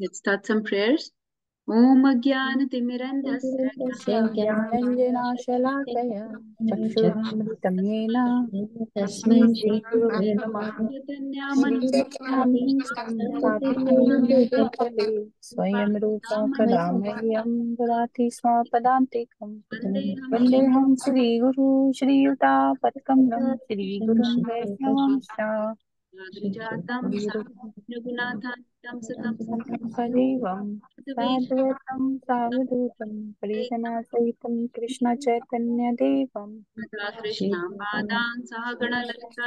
let's start some prayers. ॐ अज्ञानतिमिरन्धस्य ज्ञानञ्जनाशलाकय चक्षुरुन्मृतं येन तस्मै स्वयं रूपा कदा मह्यं ददाति स्वपदान्तिकं वन्देऽहं श्रीगुरु श्रीयुतापत्कमलं श्रीगुरुं वैष्णवंश्च जातं रघुनाथान्तं सतं सदैवं सावधूतं परिजनासहितं कृष्णचैतन्यदेवं। कृष्णां पादान् सह गणललिता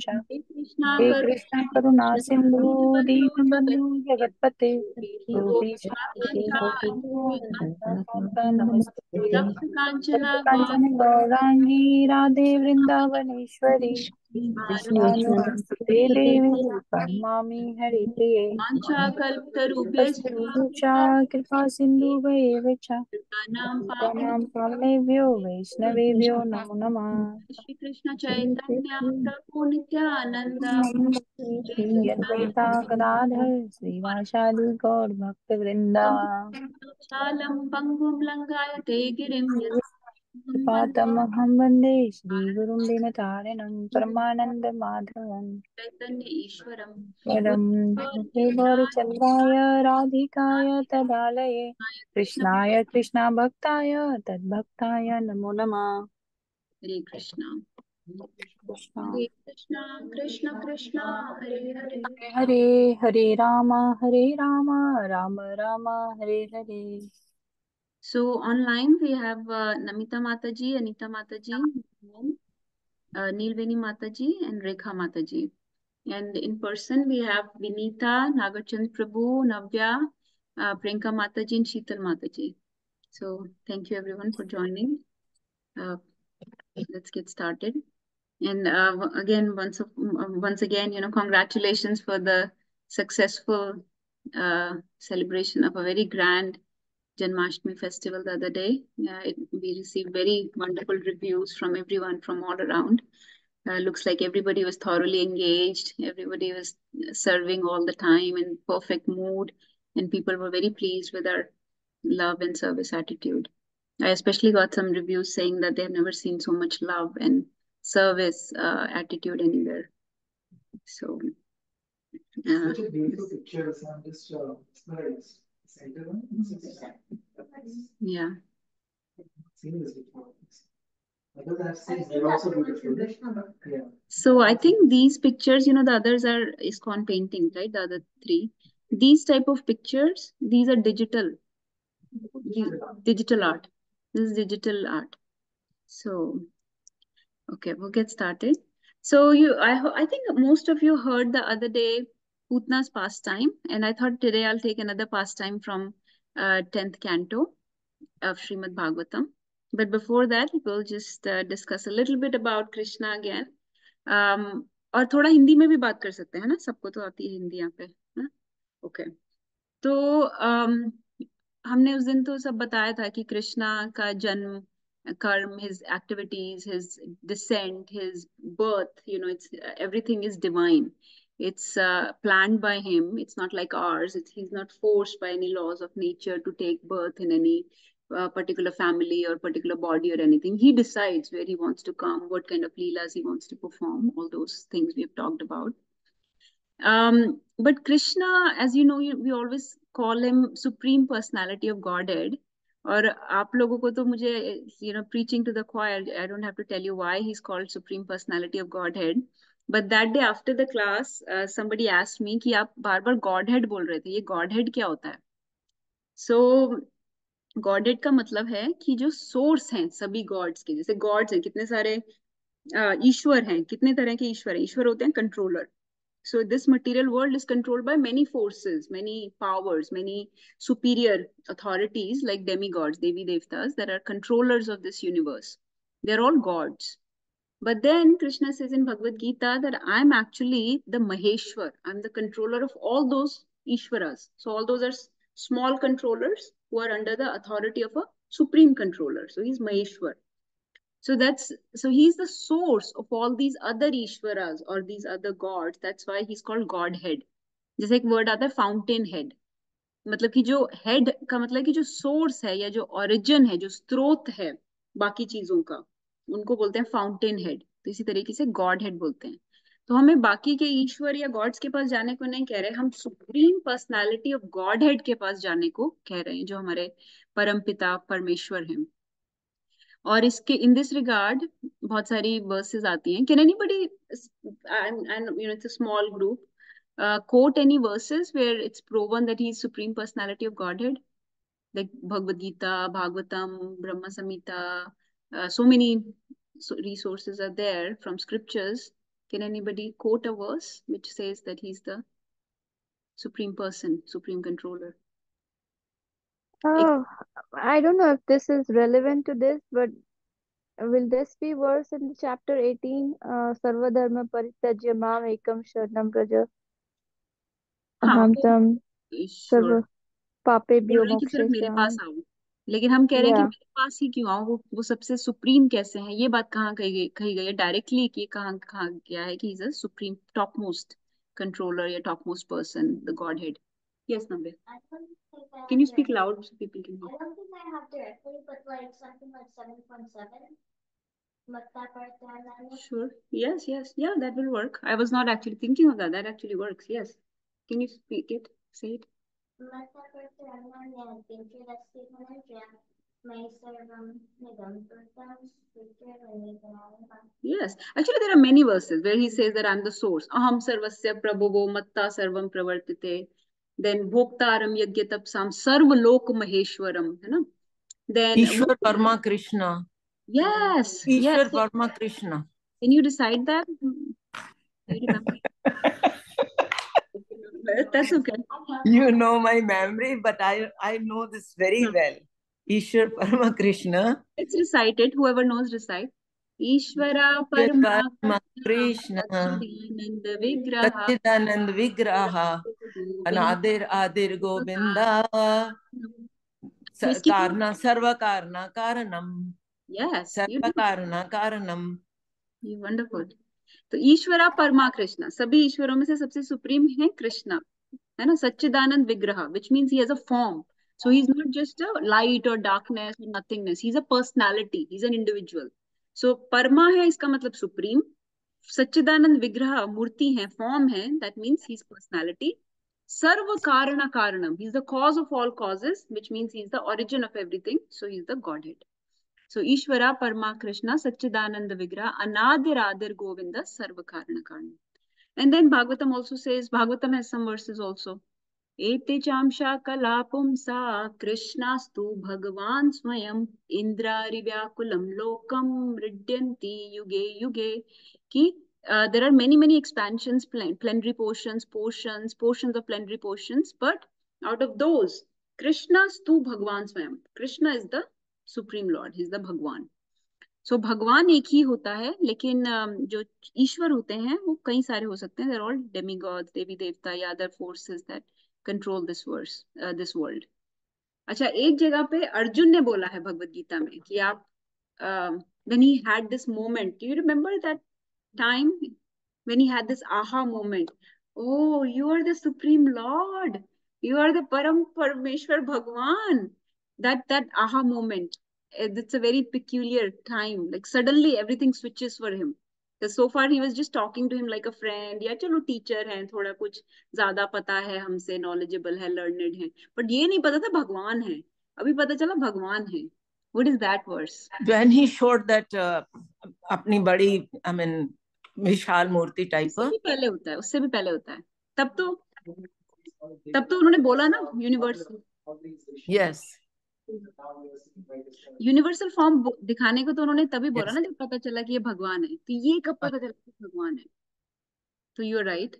च। हे कृष्ण करुणा सिन्धु दीनबन्धु जगत्पते। नमस्ते काञ्चन गौराङ्गी राधे वृन्दावनेश्वरी। देवी प्रणमामि हरिप्रिये वाञ्छाकल्पतरुभ्यश्च कृपा सिन्धुभैव च कृष्णानां पावनेभ्यो वैष्णवेभ्यो नमो नमः श्रीकृष्ण चैतन्य प्रभु नित्यानन्द श्री अद्वैता गदाधर श्रीवासादि गौर भक्त वृंदा शालं पङ्गुं कृपातमहं वंदे श्रीगुरुं दीनतारिणं परमानन्दमाधवं परं राधिकाय तदालये। कृष्णाय कृष्णभक्ताय तद्भक्ताय नमो नमः। हरे कृष्ण। कृष्ण कृष्ण कृष्ण हरे। हरे हरे हरे राम हरे Ram Ram Ram Hare Hare. So online we have uh, Namita Mataji, Anita Mataji, uh, Neelveni Mataji, and Rekha Mataji. And in person we have Vinita, Nagarchand Prabhu, Navya, uh, Mataji, and Sheetal Mataji. So thank you everyone for joining. Uh, let's get started. And uh, again, once of, once again, you know, congratulations for the successful uh, celebration of a very grand Janmashtami festival the other day. Uh, it, we received very wonderful reviews from everyone from all around. Uh, looks like everybody was thoroughly engaged. Everybody was serving all the time in perfect mood, and people were very pleased with our love and service attitude. I especially got some reviews saying that they've never seen so much love and service uh, attitude anywhere. So, uh, Such a beautiful pictures on this uh, slides. Yeah. So I think these pictures, you know, the others are ISKCON paintings, right? The other three. These type of pictures, these are digital, digital art. This is digital art. So, okay, we'll get started. So you, I, I think most of you heard the other day Putna's pastime, and I thought today I'll take another pastime from uh, 10th canto of Srimad Bhagavatam. But before that, we'll just uh, discuss a little bit about Krishna again. Um, और थोड़ा हिंदी में भी बात कर सकते हैं ना सबको तो आती है हिंदी यहाँ पे ना ओके तो um, हमने उस दिन तो सब बताया था कि कृष्णा का जन्म कर्म his activities his descent his birth you know it's everything is divine it's uh, planned by him it's not like ours it's, he's not forced by any laws of nature to take birth in any uh, particular family or particular body or anything he decides where he wants to come what kind of leelas he wants to perform all those things we have talked about um, but krishna as you know we always call him supreme personality of godhead और आप लोगों को तो मुझे you know preaching to the choir I don't have to tell you why he's called supreme personality of godhead but But that day after the class somebody ask me कि आप बार बार God head बोल रहे थे, ये God head क्या होता है? सो God head का मतलब है कि जो सोर्स हैं, सभी गॉड्स के, जैसे गॉड्स हैं, कितने सारे uh, ईश्वर हैं, कितने तरह के ईश्वर हैं? ईश्वर होते हैं controller so this material world is controlled by many forces many powers many superior authorities like demigods Devi देवताज there are controllers of this universe they are all gods But then Krishna says in Bhagavad Gita that I'm actually the Maheshwar. I'm the controller of all those Ishwaras. So all those are small controllers who are under the authority of a supreme controller. So he's Maheshwar. So that's so he's the source of all these other Ishwaras or these other gods. That's why he's called Godhead. जैसे एक word आता है fountain head मतलब कि जो head का मतलब कि जो सोर्स है या जो ओरिजिन है जो स्रोत है बाकी चीजों का उनको बोलते हैं फाउंटेन हेड तो इसी तरीके से गॉड हेड बोलते हैं। तो हमें बाकी के ईश्वर या गॉड्स के पास जाने को नहीं कह रहे, हम supreme personality of Godhead के पास जाने को कह रहे हैं, जो हमारे परम पिता परमेश्वर हैं। और इसके इन दिस रिगार्ड बहुत सारी वर्सेस आती हैं। Can anybody and you know it's small group quote any verses where it's proven that he is supreme personality of godhead? Like bhagavad gita, bhagavatam, brahma samhita uh, so many so resources are there from scriptures can anybody quote a verse which says that he's the supreme person supreme controller Oh, I don't know if this is relevant to this, but will this be verse in chapter 18? Uh, Sarva dharma parityajya mam ekam sharanam praja हाँ aham वो tam ईश्वर sarva papebhyo बोल रहे कि सिर्फ मेरे पास मोक्षयिष्यामि. आओ लेकिन हम कह रहे हैं कि मेरे पास ही क्यों आओ वो वो सबसे सुप्रीम कैसे हैं? ये बात कहाँ कही गई कही गई है डायरेक्टली कि कहाँ कहा गया है कि is a supreme topmost controller या topmost person the Godhead yes number can you speak loud so people can hear sure yes yes yeah that will work I was not actually thinking of that that actually works yes can you speak it say it Mătăcărțeanul ne-a Yes, actually there are many verses where he says that I'm the source. Aham sarvasya prabhuvo matta sarvam pravartite. Then bhoktaram yagyatapsam sarvalok maheshwaram. You know? Then Ishwar Parma Krishna. Yes. Ishwar yes. Parma Krishna. Can you decide that? That's okay. You know my memory, but I, I know this very no. well. Ishwar Paramakrishna. It's recited. Whoever knows, recite. Ishwara Parama Krishna Satchidanand Vigraha Anadir Adir Govinda Karna Sarva Karna Karanam Yes Sarva Karna Karanam Wonderful तो ईश्वरा परमा कृष्णा, सभी ईश्वरों में से सबसे supreme है कृष्णा, है ना? सच्चिदानंद विग्रह which means he has a form so he is not just a light और डार्कनेस और nothingness he is a personality is an individual so परमा है इसका मतलब सुप्रीम, सच्चिदानंद विग्रह मूर्ति है फॉर्म है दैट मीन्स ही पर्सनालिटी सर्व कारण कारणम he is the cause of all causes which means he is the origin of everything so he is the Godhead So Ishvara Parama Krishna Satchidananda Vigraha Anadir Adir Govinda Sarva Karana Karna. And then Bhagavatam also says, Bhagavatam has some verses also. Chamsha kalapumsa Krishnastu Bhagavan Swayam Indrari Vyakulam Lokam Ridyanti Yuge Yuge. Ki uh, there are many, many expansions, plen plenary portions, portions, portions of plenary portions, but out of those, Krishnastu Bhagavan Swayam. Krishna is the supreme Lord is the Bhagwan. So so, भगवान एक ही होता है लेकिन जो ईश्वर होते हैं वो कई सारे हो सकते हैं। देर ऑल डेमीगॉड्स देवी देवता या other forces that control this verse this world अच्छा एक जगह पे अर्जुन ने बोला है भगवत गीता में कि आप when he had this moment you remember that time when he had this aha moment oh you are the supreme Lord you are the param Parameshwar bhagwan that that aha moment it's a very peculiar time like suddenly everything switches for him because so far he was just talking to him like a friend या चलो teacher है थोड़ा कुछ ज़्यादा पता है हमसे knowledgeable है लर्नेड है बट ये नहीं पता था भगवान है अभी पता चला भगवान है what is that verse when he showed that uh, अपनी बड़ी i mean विशाल मूर्ति टाइप उससे भी पहले होता है उससे भी पहले होता है तब तो तब तो उन्होंने बोला ना यूनिवर्सल yes यूनिवर्सल फॉर्म दिखाने को तो उन्होंने तभी बोला ना जब पता चला कि ये भगवान है। तो ये कब पता चला कि भगवान है? तो यू आर राइट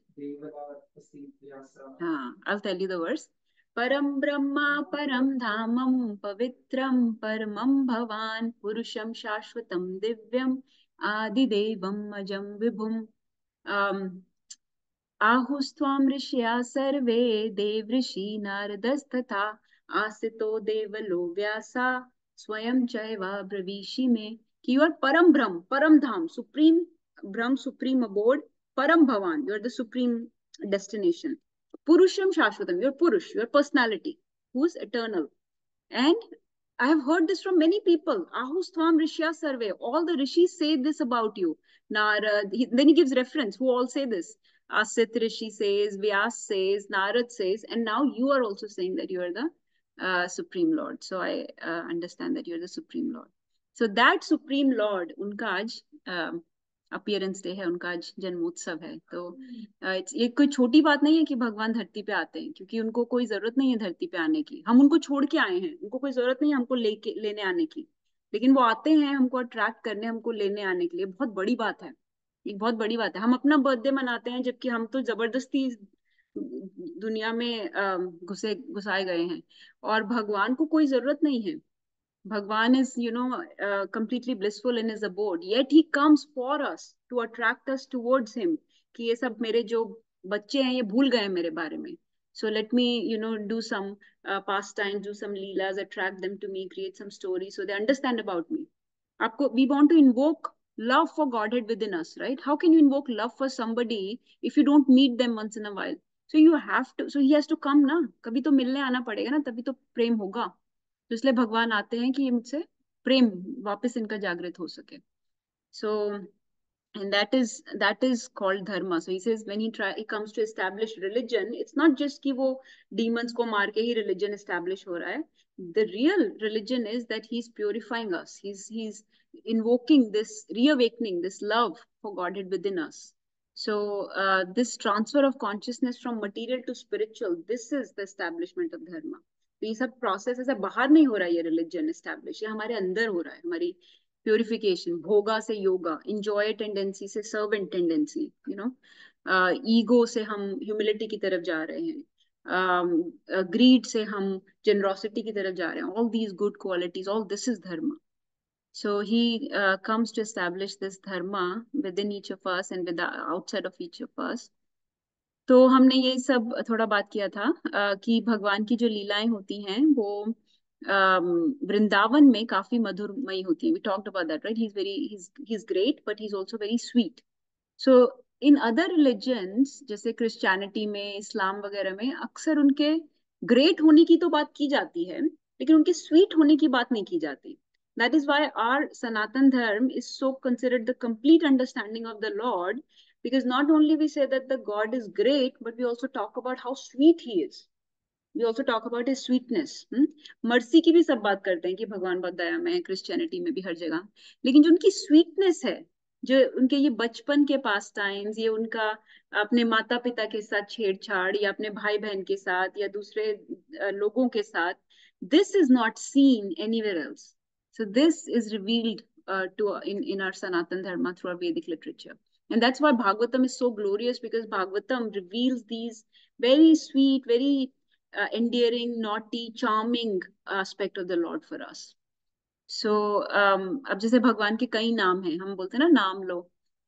हाँ I tell you the verse परम ब्रह्मा परम धामम पवित्रम परमम भवान पुरुषम शाश्वतम दिव्यम आदिदेवम अजम विभुम। आहुस्त्वाम ऋषिया सर्वे देवऋषि नारदस्तथा। आसितो देवलो व्यासा स्वयं चैवा ब्रवीषि में कि यू आर परम ब्रह्म परम धाम सुप्रीम ब्रह्म सुप्रीम अबोर्ड परम भवान you are the supreme destination Purusham Shashvatam, your Purush, your personality, who's eternal. And I have heard this from many people. Ahustvam Rishya Survey. All the rishis say this about you. Narad, he, then he gives reference who all say this. Asit Rishi says, Vyas says, Narad says, and now you are also saying that you are the uh, Supreme Lord. So I uh, understand that you're the Supreme Lord. So that Supreme Lord, उनका आज appearance day है उनका आज जन्मोत्सव है तो it's ये कोई छोटी बात नहीं है कि भगवान धरती पे आते हैं क्योंकि उनको कोई ज़रूरत नहीं है धरती पे आने की। हम उनको छोड़ के आए हैं उनको कोई ज़रूरत नहीं है हमको लेके लेने आने की। लेकिन वो आते हैं हमको अट्रैक्ट करने हमको लेने आने के लिए। बहुत बड़ी बात है एक बहुत बड़ी बात है। हम अपना बर्थडे मनाते हैं जबकि हम तो ज़बरदस्ती दुनिया में घुसे घुसाए गए हैं और भगवान को कोई ज़रूरत नहीं है भगवान you know uh, completely blissful in his abode yet he comes for us to attract us towards him कि ये सब मेरे जो बच्चे हैं ये भूल गए मेरे बारे में so let me you know do some uh, pastime do some leelas attract them to me create some stories so they understand about me आपको we want to invoke love for godhead within us right how can you invoke love for somebody if you don't meet them once in a while so you have to so he has to come ना। कभी तो मिलने आना पड़ेगा ना, तभी तो प्रेम होगा। तो इसलिए भगवान आते हैं कि ये मुझसे प्रेम वापस इनका जागृत हो सके। So and that is that is called dharma so he says when he try he comes to establish religion it's not just कि वो डीमंस को मार के ही रिलीजन एस्टैब्लिश हो रहा है। The real religion is that he is purifying us he is he is invoking this reawakening this love for God it within us so uh, this transfer of consciousness from material to spiritual this is the establishment of dharma. तो ये सब process ऐसा बाहर नहीं हो रहा है ये रिलीजन एस्टेब्लिश ये हमारे अंदर हो रहा है हमारी प्योरिफिकेशन भोगा से योगा इंजॉय टेंडेंसी से servant tendency you know ego से हम ह्यूमिलिटी की तरफ़ जा रहे हैं ग्रीड uh, से हम जेनरोसिटी की तरफ़ जा रहे हैं all these good qualities all this is dharma So he uh, comes to establish this dharma within each of us and with the outside of each of us. तो हमने ये सब थोड़ा बात किया था कि भगवान की जो लीलाएँ होती हैं वो वृंदावन um, में काफ़ी मधुरमयी होती है। We talked about that right he is very he is great but he is also very sweet so in other religions जैसे क्रिश्चियनिटी में इस्लाम वगैरह में अक्सर उनके ग्रेट होने की तो बात की जाती है लेकिन उनके स्वीट होने की बात नहीं की जाती। That is why our Sanatan Dharma is so considered the complete understanding of the Lord because not only we say that the god is great but we also talk about how sweet he is we also talk about his sweetness hmm? Mercy की भी सब बात करते हैं कि भगवान बहुत दया में है क्रिश्चियनिटी में भी हर जगह लेकिन जो उनकी स्वीटनेस है जो उनके ये बचपन के पास टाइम्स ये उनका अपने माता पिता के साथ छेड़छाड़ या अपने भाई बहन के साथ या दूसरे लोगों के साथ this is not seen anywhere else so this is revealed uh, to in in our sanatan dharma through our vedic literature And that's why Bhagavatam is so glorious because Bhagavatam reveals these very sweet, very uh, endearing, naughty, charming aspect of the Lord for us. So um, अब जैसे भगवान के कई नाम हैं हम बोलते हैं ना नाम लो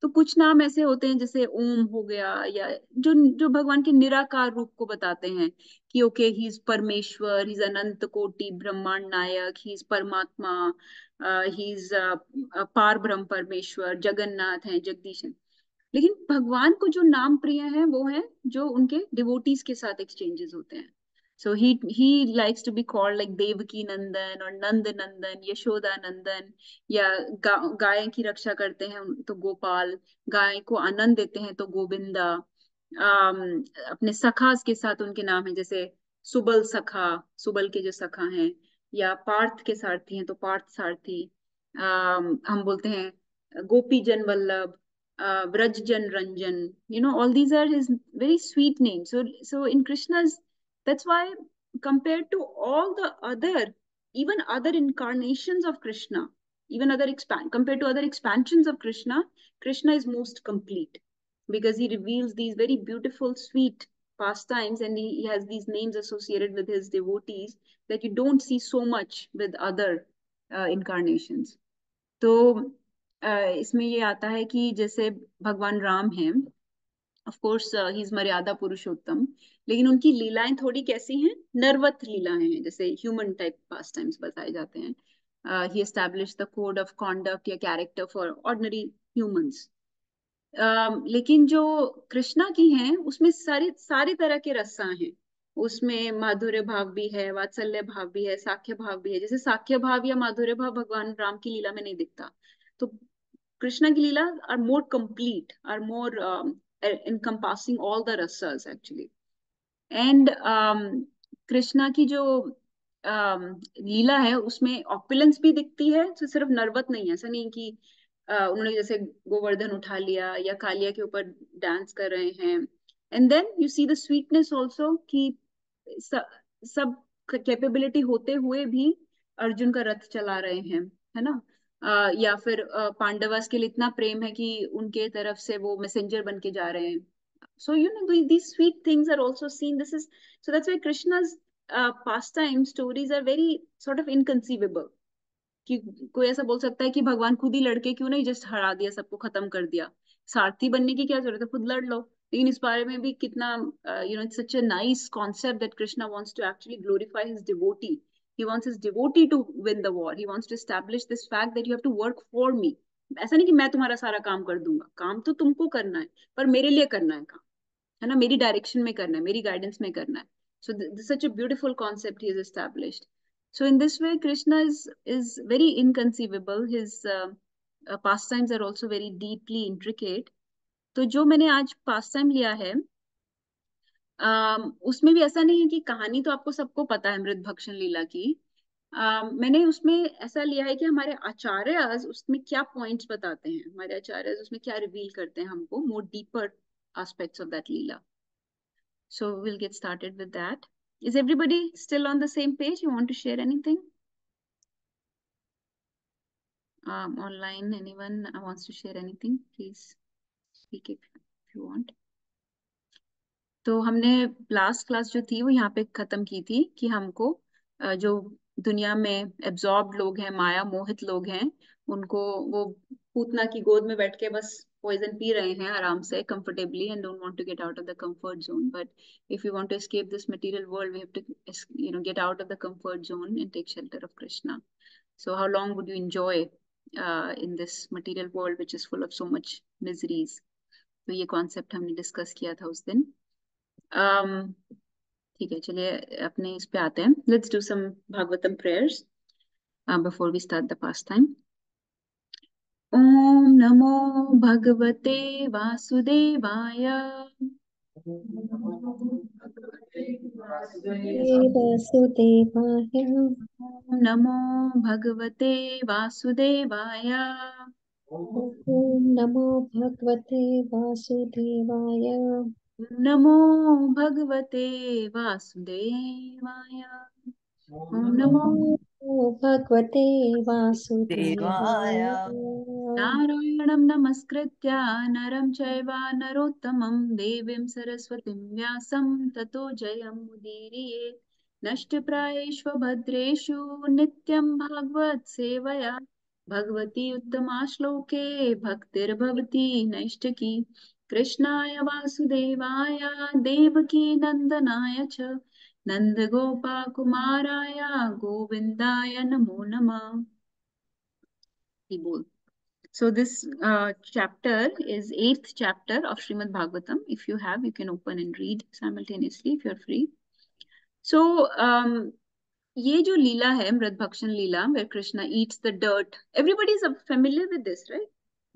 तो कुछ नाम ऐसे होते हैं जैसे ओम हो गया या जो जो भगवान के निराकार रूप को बताते हैं कि, ओके ही इज़ परमेश्वर ही इज़ अनंत कोटि, ब्रह्मांड नायक ही इज़ परमात्मा ही इज़ पार ब्रह्म परमेश्वर, जगन्नाथ है, जगदीश है। लेकिन भगवान को जो नाम प्रिय है वो है जो उनके डिवोटीज के साथ एक्सचेंजेस होते हैं। He he likes to be called like Devaki Nandan और नंद नंदन यशोदा नंदन या गा, गाय की रक्षा करते हैं तो गोपाल गाय को आनंद देते हैं तो गोविंदा। आम, अपने सखास के साथ उनके नाम है जैसे सुबल सखा सुबल के जो सखा हैं या पार्थ के सारथी हैं तो पार्थ सारथी। हम बोलते हैं गोपी जन Vallabh uh, Vrajjan Ranjan, you know, all these are his very sweet names. So, so in Krishna's, that's why compared to all the other, even other incarnations of Krishna, even other expand compared to other expansions of Krishna, Krishna is most complete because he reveals these very beautiful, sweet pastimes and he, he has these names associated with his devotees that you don't see so much with other uh, incarnations. So इसमें ये आता है कि जैसे भगवान राम हैं of course he is मर्यादा पुरुषोत्तम लेकिन उनकी लीलाएँ थोड़ी कैसी हैं? नर्वत लीलाएँ हैं, जैसे ह्यूमन टाइप पास टाइम्स बताए जाते हैं। He establish the code of conduct या कैरेक्टर फॉर ऑर्डनरी ह्यूमंस लेकिन जो कृष्णा की हैं, उसमें सारी सारी तरह के रसा हैं। उसमें माधुर्य भाव भी है, वात्सल्य भाव भी है, साख्य भाव भी है। जैसे साख्य भाव या माधुर्य भाव भगवान राम की लीला में नहीं दिखता। तो कृष्णा की लीला are more complete are more encompassing all the rasas actually. And um, Krishna की जो um, लीला है उसमें ऑपुलेंस भी दिखती है तो सिर्फ़ नर्वत नहीं है। ऐसा नहीं कि uh, उन्होंने जैसे गोवर्धन उठा लिया या कालिया के ऊपर डांस कर रहे हैं। And then you see the sweetness also कि सब कैपेबिलिटी होते हुए भी अर्जुन का रथ चला रहे हैं है ना? Uh, या फिर पांडवास के लिए इतना प्रेम है कि उनके तरफ़ से वो मैसेंजर बन के जा रहे हैं। So you know these sweet things are also seen. This is so that's why krishna's uh, pastime stories are very sort of inconceivable. कि कोई ऐसा बोल सकता है कि भगवान खुद ही लड़के क्यों नहीं जस्ट हरा दिया सबको खत्म कर दिया। सारथी बनने की क्या ज़रूरत है? खुद लड़ लो। लेकिन इस बारे में भी कितना you know it's such a nice concept that Krishna wants to actually glorify his devotee he wants his devotee to win the war he wants to establish this fact that you have to work for me ऐसा नहीं कि मैं तुम्हारा सारा काम कर दूँगा काम तो तुमको करना है पर मेरे लिए करना है काम है ना मेरी डायरेक्शन में करना है मेरी गाइडेंस में करना है so this is such a beautiful concept he has established so in this way krishna is is very inconceivable his uh, uh, pastimes are also very deeply intricate तो जो मैंने आज पास टाइम लिया है उसमें भी ऐसा नहीं है कि कहानी तो आपको सबको पता है मृत भक्षण लीला की। Uh, मैंने उसमें ऐसा लिया है कि हमारे आचार्य उसमें क्या पॉइंट्स बताते हैं हमारे आचार्य उसमें क्या रिवील करते हैं हमको more deeper aspects of that leela. So will get started with that is everybody still on the same page you want to share anything online anyone wants to share anything please speak if you want तो हमने last class जो थी वो यहाँ पे खत्म की थी कि हमको जो दुनिया में एब्जॉर्ब लोग हैं, माया मोहित लोग हैं, उनको वो पूतना की गोद में बैठ के बस पॉइजन पी रहे हैं आराम से comfortably and don't want to get out of the comfort zone but if you want to this material world we have to you know get out of the comfort zone and take shelter of Krishna so how long would you enjoy in this material world which is full of so much miseries तो ये concept हमने discuss किया था उस दिन। Um, ठीक है चलिए अपने इस पे आते हैं। Let's do some Bhagavatam prayers before we start the pastime ॐ नमो भगवते वासुदेवाय। वासुदेवाय। नमो भगवते वासुदेवाय। नमो भगवते वासुदेवाय। नमो भगवते वासुदेवाय। नमो भगवते वासुदेवाय। नारायणं नमस्कृत्य नरं चैव नरोत्तमं देवीं सरस्वतीं व्यासं ततो जयमुदीरयेत् नष्टप्रायेषु भद्रेषु नित्यं भागवत सेवया। भगवती उत्तमा श्लोके भक्तिर्भवती नैष्टकी कृष्णाय वासुदेवाय, देवकी नंदनाय च नंद गोपा कुमाराय गोविंदाय नमो नम बोल so this chapter is eighth chapter of Shrimad Bhagavatam if you have you can open and read simultaneously if you are free so ये जो लीला है मृत भक्षण लीला where Krishna eats the dirt everybody is familiar with this right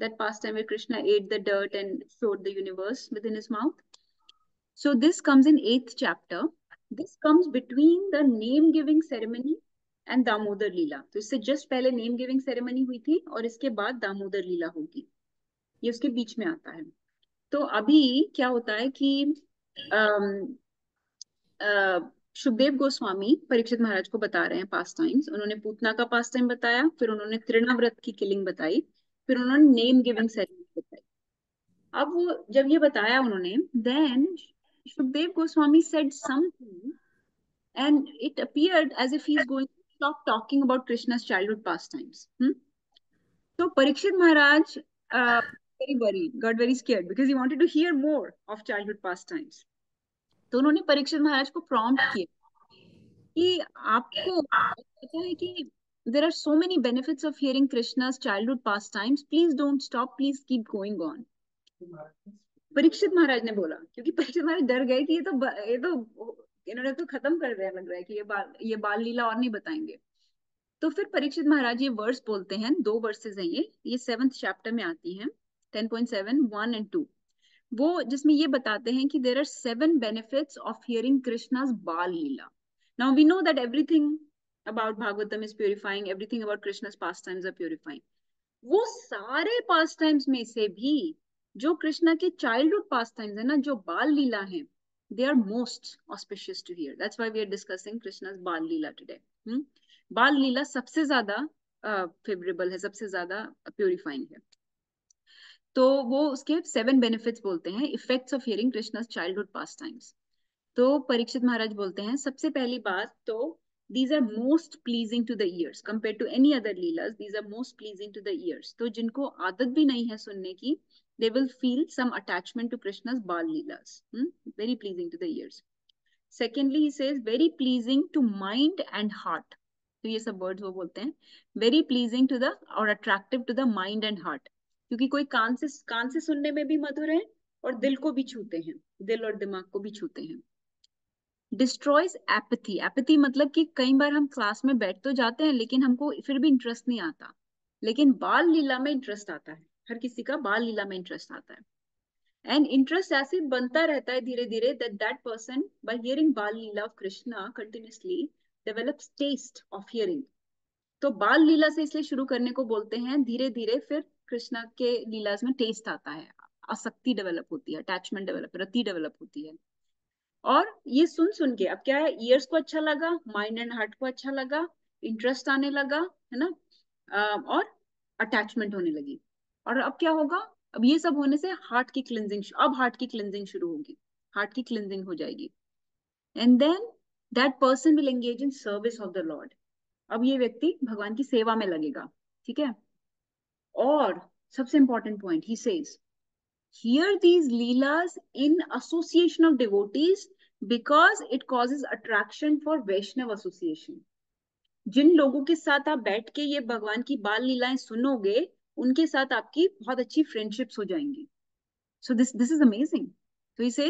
That pastime where Krishna ate the dirt and stored the universe within his mouth. So this comes in eighth chapter. This comes between the name giving ceremony and Damodar leela तो इससे just पहले name giving ceremony हुई थी और इसके बाद दामोदर लीला होगी ये उसके बीच में आता है तो अभी क्या होता है कि सुखदेव गोस्वामी परीक्षित महाराज को बता रहे हैं पास टाइम्स उन्होंने पूतना का पास टाइम बताया फिर उन्होंने त्रिणाव्रत की किलिंग बताई फिर उन्होंने नेम गिविंग सेरेमनी बताई। अब वो जब ये बताया उन्होंने then Sukhdev Goswami said something and it appeared as if he is going to stop talking about Krishna's childhood pastimes तो Parikshit Maharaj very worry got very scared because he wanted to hear more of childhood pastimes तो उन्होंने परीक्षित महाराज को prompt किया कि आपको पता है कि there are so many benefits of hearing Krishna's childhood pastimes. Please don't stop. Please keep going on. Parikshit महाराज ने बोला क्योंकि परीक्षित महाराज डर गए कि ये तो ये तो इन्होंने तो खत्म कर दिया लग रहा है कि ये बाल ये बाल लीला और नहीं बताएँगे तो फिर परीक्षित महाराज ये वर्ड्स बोलते हैं दो वर्सेस हैं ये ये सेवंथ चैप्टर में आती हैं ten point seven one and two वो जिसमें ये बताते हैं कि there are seven benefits of hearing Krishna's bal leela now we know that everything Bhagavatam is purifying everything about Krishna's pastimes are purifying वो सारे पास टाइम्स में से भी जो कृष्णा के चाइल्डहुड पास टाइम्स है ना, जो बाल लीला है they are most auspicious to hear that's why we are discussing Krishna's bal leela today बाल लीला सबसे ज़्यादा फेवरेबल है, सबसे ज़्यादा प्योरिफाइंग है. तो वो उसके सेवन बेनिफिट्स बोलते हैं effects of hearing Krishna's childhood pastimes तो परीक्षित महाराज बोलते हैं, सबसे पहली बात तो these are most pleasing to the ears compared to any other leelas these are most pleasing to the ears तो जिनको आदत भी नहीं है सुनने की they will feel some attachment to krishna's bal leelas hmm? very pleasing to the ears secondly he says very pleasing to mind and heart तो ये सब वर्ड्स वो बोलते हैं very pleasing to the और attractive to the mind and heart क्योंकि कोई कान से कान से सुनने में भी मधुर है और दिल को भी छूते हैं दिल और दिमाग को भी छूते हैं डिस्ट्रॉयज एपथी एपथी मतलब कि कई बार हम क्लास में बैठ तो जाते हैं, लेकिन हमको फिर भी इंटरेस्ट नहीं आता। लेकिन बाल लीला में इंटरेस्ट आता है। हर किसी का बाल लीला में इंटरेस्ट आता है। एंड इंटरेस्ट ऐसे बनता रहता है धीरे धीरे that that person by hearing bal leela of Krishna continuously develops taste of hearing तो बाल लीला से इसलिए शुरू करने को बोलते हैं धीरे धीरे फिर कृष्णा के लीलाज में टेस्ट आता है। आसक्ति डेवलप होती है अटैचमेंट डेवलप रति डेवलप होती है। और ये सुन सुन के, अब क्या है? ईयर्स को अच्छा लगा माइंड एंड हार्ट को अच्छा लगा इंटरेस्ट आने लगा, है ना? और अटैचमेंट होने लगी। और अब क्या होगा? अब ये सब होने से हार्ट की क्लिनजिंग अब हार्ट की क्लिनजिंग शुरू होगी। हार्ट की क्लिनजिंग हो जाएगी। And then that person will engage in service of the Lord अब ये व्यक्ति भगवान की सेवा में लगेगा, ठीक है? और सबसे important point he says hear these leelas in association of devotees because it causes attraction for Vaishnav association. जिन लोगों के साथ आप बैठ के ये भगवान की बाल लीलाएँ सुनोगे, उनके साथ आपकी बहुत अच्छी फ्रेंडशिप्स हो जाएँगी। So this this is amazing तो इसे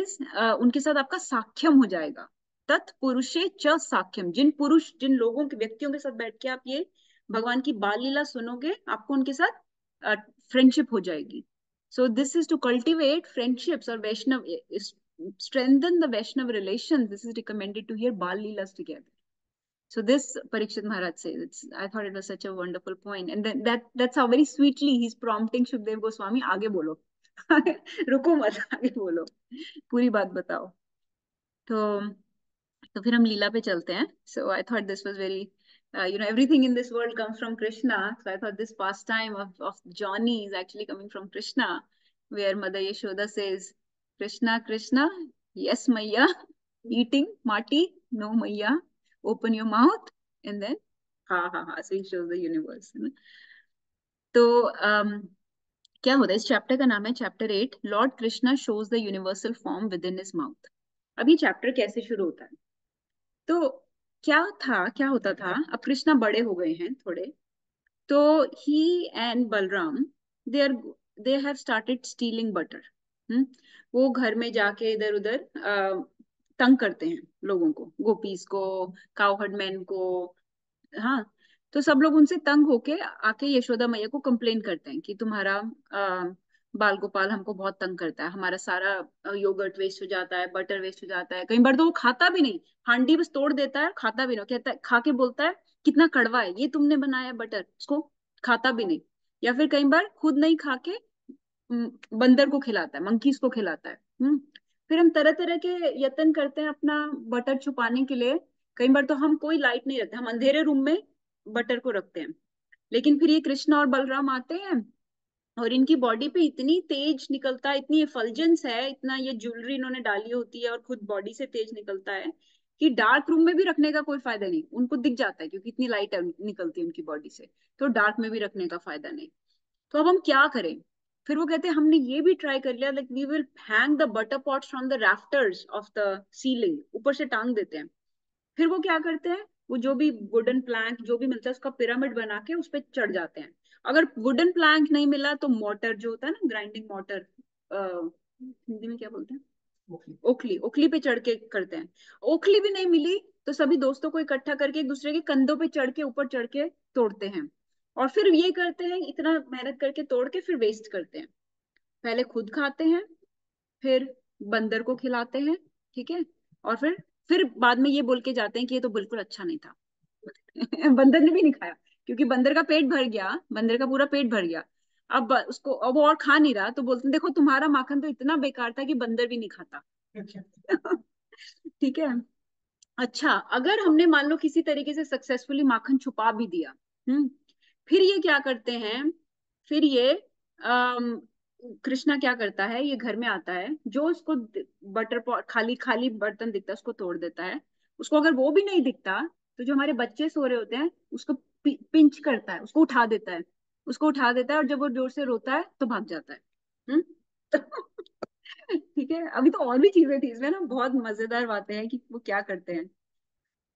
उनके साथ आपका साख्यम हो जाएगा। तत्पुरुषे च साख्यम। जिन पुरुष, जिन लोगों के, व्यक्तियों के साथ बैठ के आप ये भगवान की बाल लीला सुनोगे, आपको उनके साथ फ्रेंडशिप हो जाएगी। So this is to cultivate friendships or Vaishnav, strengthen the Vaishnav relations. This is recommended to hear Bal Leelas together. So this Parikshit Maharaj says, it's, I thought it was such a wonderful point. And then that that's how very sweetly he's prompting Shukdev Goswami, आगे बोलो, रुको मत, आगे बोलो, पूरी बात बताओ. तो तो फिर हम लीला पे चलते हैं. So I thought this was very uh, you know, everything in this world comes from Krishna. So I thought this pastime of, of Johnny is actually coming from Krishna, where Mother Yashoda says, Krishna, Krishna, yes, Maya, eating, Mati, no, Maya, open your mouth, and then, ha, ha, ha. So he shows the universe. You know? तो um, क्या होता है इस chapter का नाम है chapter eight Lord Krishna shows the universal form within his mouth अब ये चैप्टर कैसे शुरू होता है तो क्या था, क्या होता था? अब कृष्णा बड़े हो गए हैं थोड़े। तो he and Balram they are they have started stealing butter वो घर में जाके इधर उधर तंग करते हैं लोगों को गोपीज को काउहड मैन को। हाँ तो सब लोग उनसे तंग होके आके यशोदा मैया को कंप्लेन करते हैं कि तुम्हारा बाल गोपाल हमको बहुत तंग करता है। हमारा सारा योगर्ट वेस्ट हो जाता है बटर वेस्ट हो जाता है। कई बार तो वो खाता भी नहीं। हांडी बस तोड़ देता है, खाता भी नहीं। कहता है, खा के बोलता है, कितना कड़वा है, ये तुमने बनाया बटर उसको खाता भी नहीं। या फिर कई बार खुद नहीं खा के बंदर को खिलाता है मंकीज को खिलाता है। हम्म फिर हम तरह तरह के यत्न करते हैं अपना बटर छुपाने के लिए। कई बार तो हम कोई लाइट नहीं रखते, हम अंधेरे रूम में बटर को रखते हैं। लेकिन फिर ये कृष्ण और बलराम आते हैं और इनकी बॉडी पे इतनी तेज निकलता है, इतनी एफल्जेंस है, इतना ये ज्वेलरी इन्होंने डाली होती है और खुद बॉडी से तेज निकलता है कि डार्क रूम में भी रखने का कोई फ़ायदा नहीं, उनको दिख जाता है क्योंकि इतनी लाइट निकलती है उनकी बॉडी से तो डार्क में भी रखने का फ़ायदा नहीं। तो अब हम क्या करें? फिर वो कहते हैं, हमने ये भी ट्राई कर लिया like we will hang the butter pots from the rafters of the ceiling ऊपर से टांग देते हैं। फिर वो क्या करते हैं? वो जो भी वुडन प्लैंक जो भी मिलता है, उसका पिरामिड बना के उस पर चढ़ जाते हैं। अगर वुडन प्लैंक नहीं मिला तो मोटर जो होता है ना ग्राइंडिंग मोटर हिंदी में क्या बोलते हैं? Okay. ओखली ओखली पे चढ़ के करते हैं। ओखली भी नहीं मिली तो सभी दोस्तों को इकट्ठा करके एक दूसरे के कंधों पे चढ़ के ऊपर चढ़ के तोड़ते हैं। और फिर ये करते हैं इतना मेहनत करके तोड़ के फिर वेस्ट करते हैं। पहले खुद खाते हैं फिर बंदर को खिलाते हैं ठीक है? और फिर फिर बाद में ये बोल के जाते हैं कि ये तो बिल्कुल अच्छा नहीं था। बंदर ने भी नहीं खाया। क्योंकि बंदर का पेट भर गया बंदर का पूरा पेट भर गया। अब उसको अब वो और खा नहीं रहा तो बोलते देखो तुम्हारा माखन तो इतना बेकार था कि बंदर भी नहीं खाता। ठीक है। अच्छा अगर हमने मान लो किसी तरीके से सक्सेसफुली माखन छुपा भी दिया हम्म फिर ये क्या करते हैं फिर ये अम, कृष्णा क्या करता है ये घर में आता है जो उसको बटर पॉट खाली खाली बर्तन दिखता है उसको तोड़ देता है। उसको अगर वो भी नहीं दिखता तो जो हमारे बच्चे सो रहे होते हैं, उसको पिंच करता है, उसको उठा देता है। उसको उठा देता है और जब वो ज़ोर से रोता है तो भाग जाता है। ठीक है? अभी तो और भी चीज़ें थी, इसमें ना बहुत मज़ेदार बातें हैं कि वो क्या करते हैं।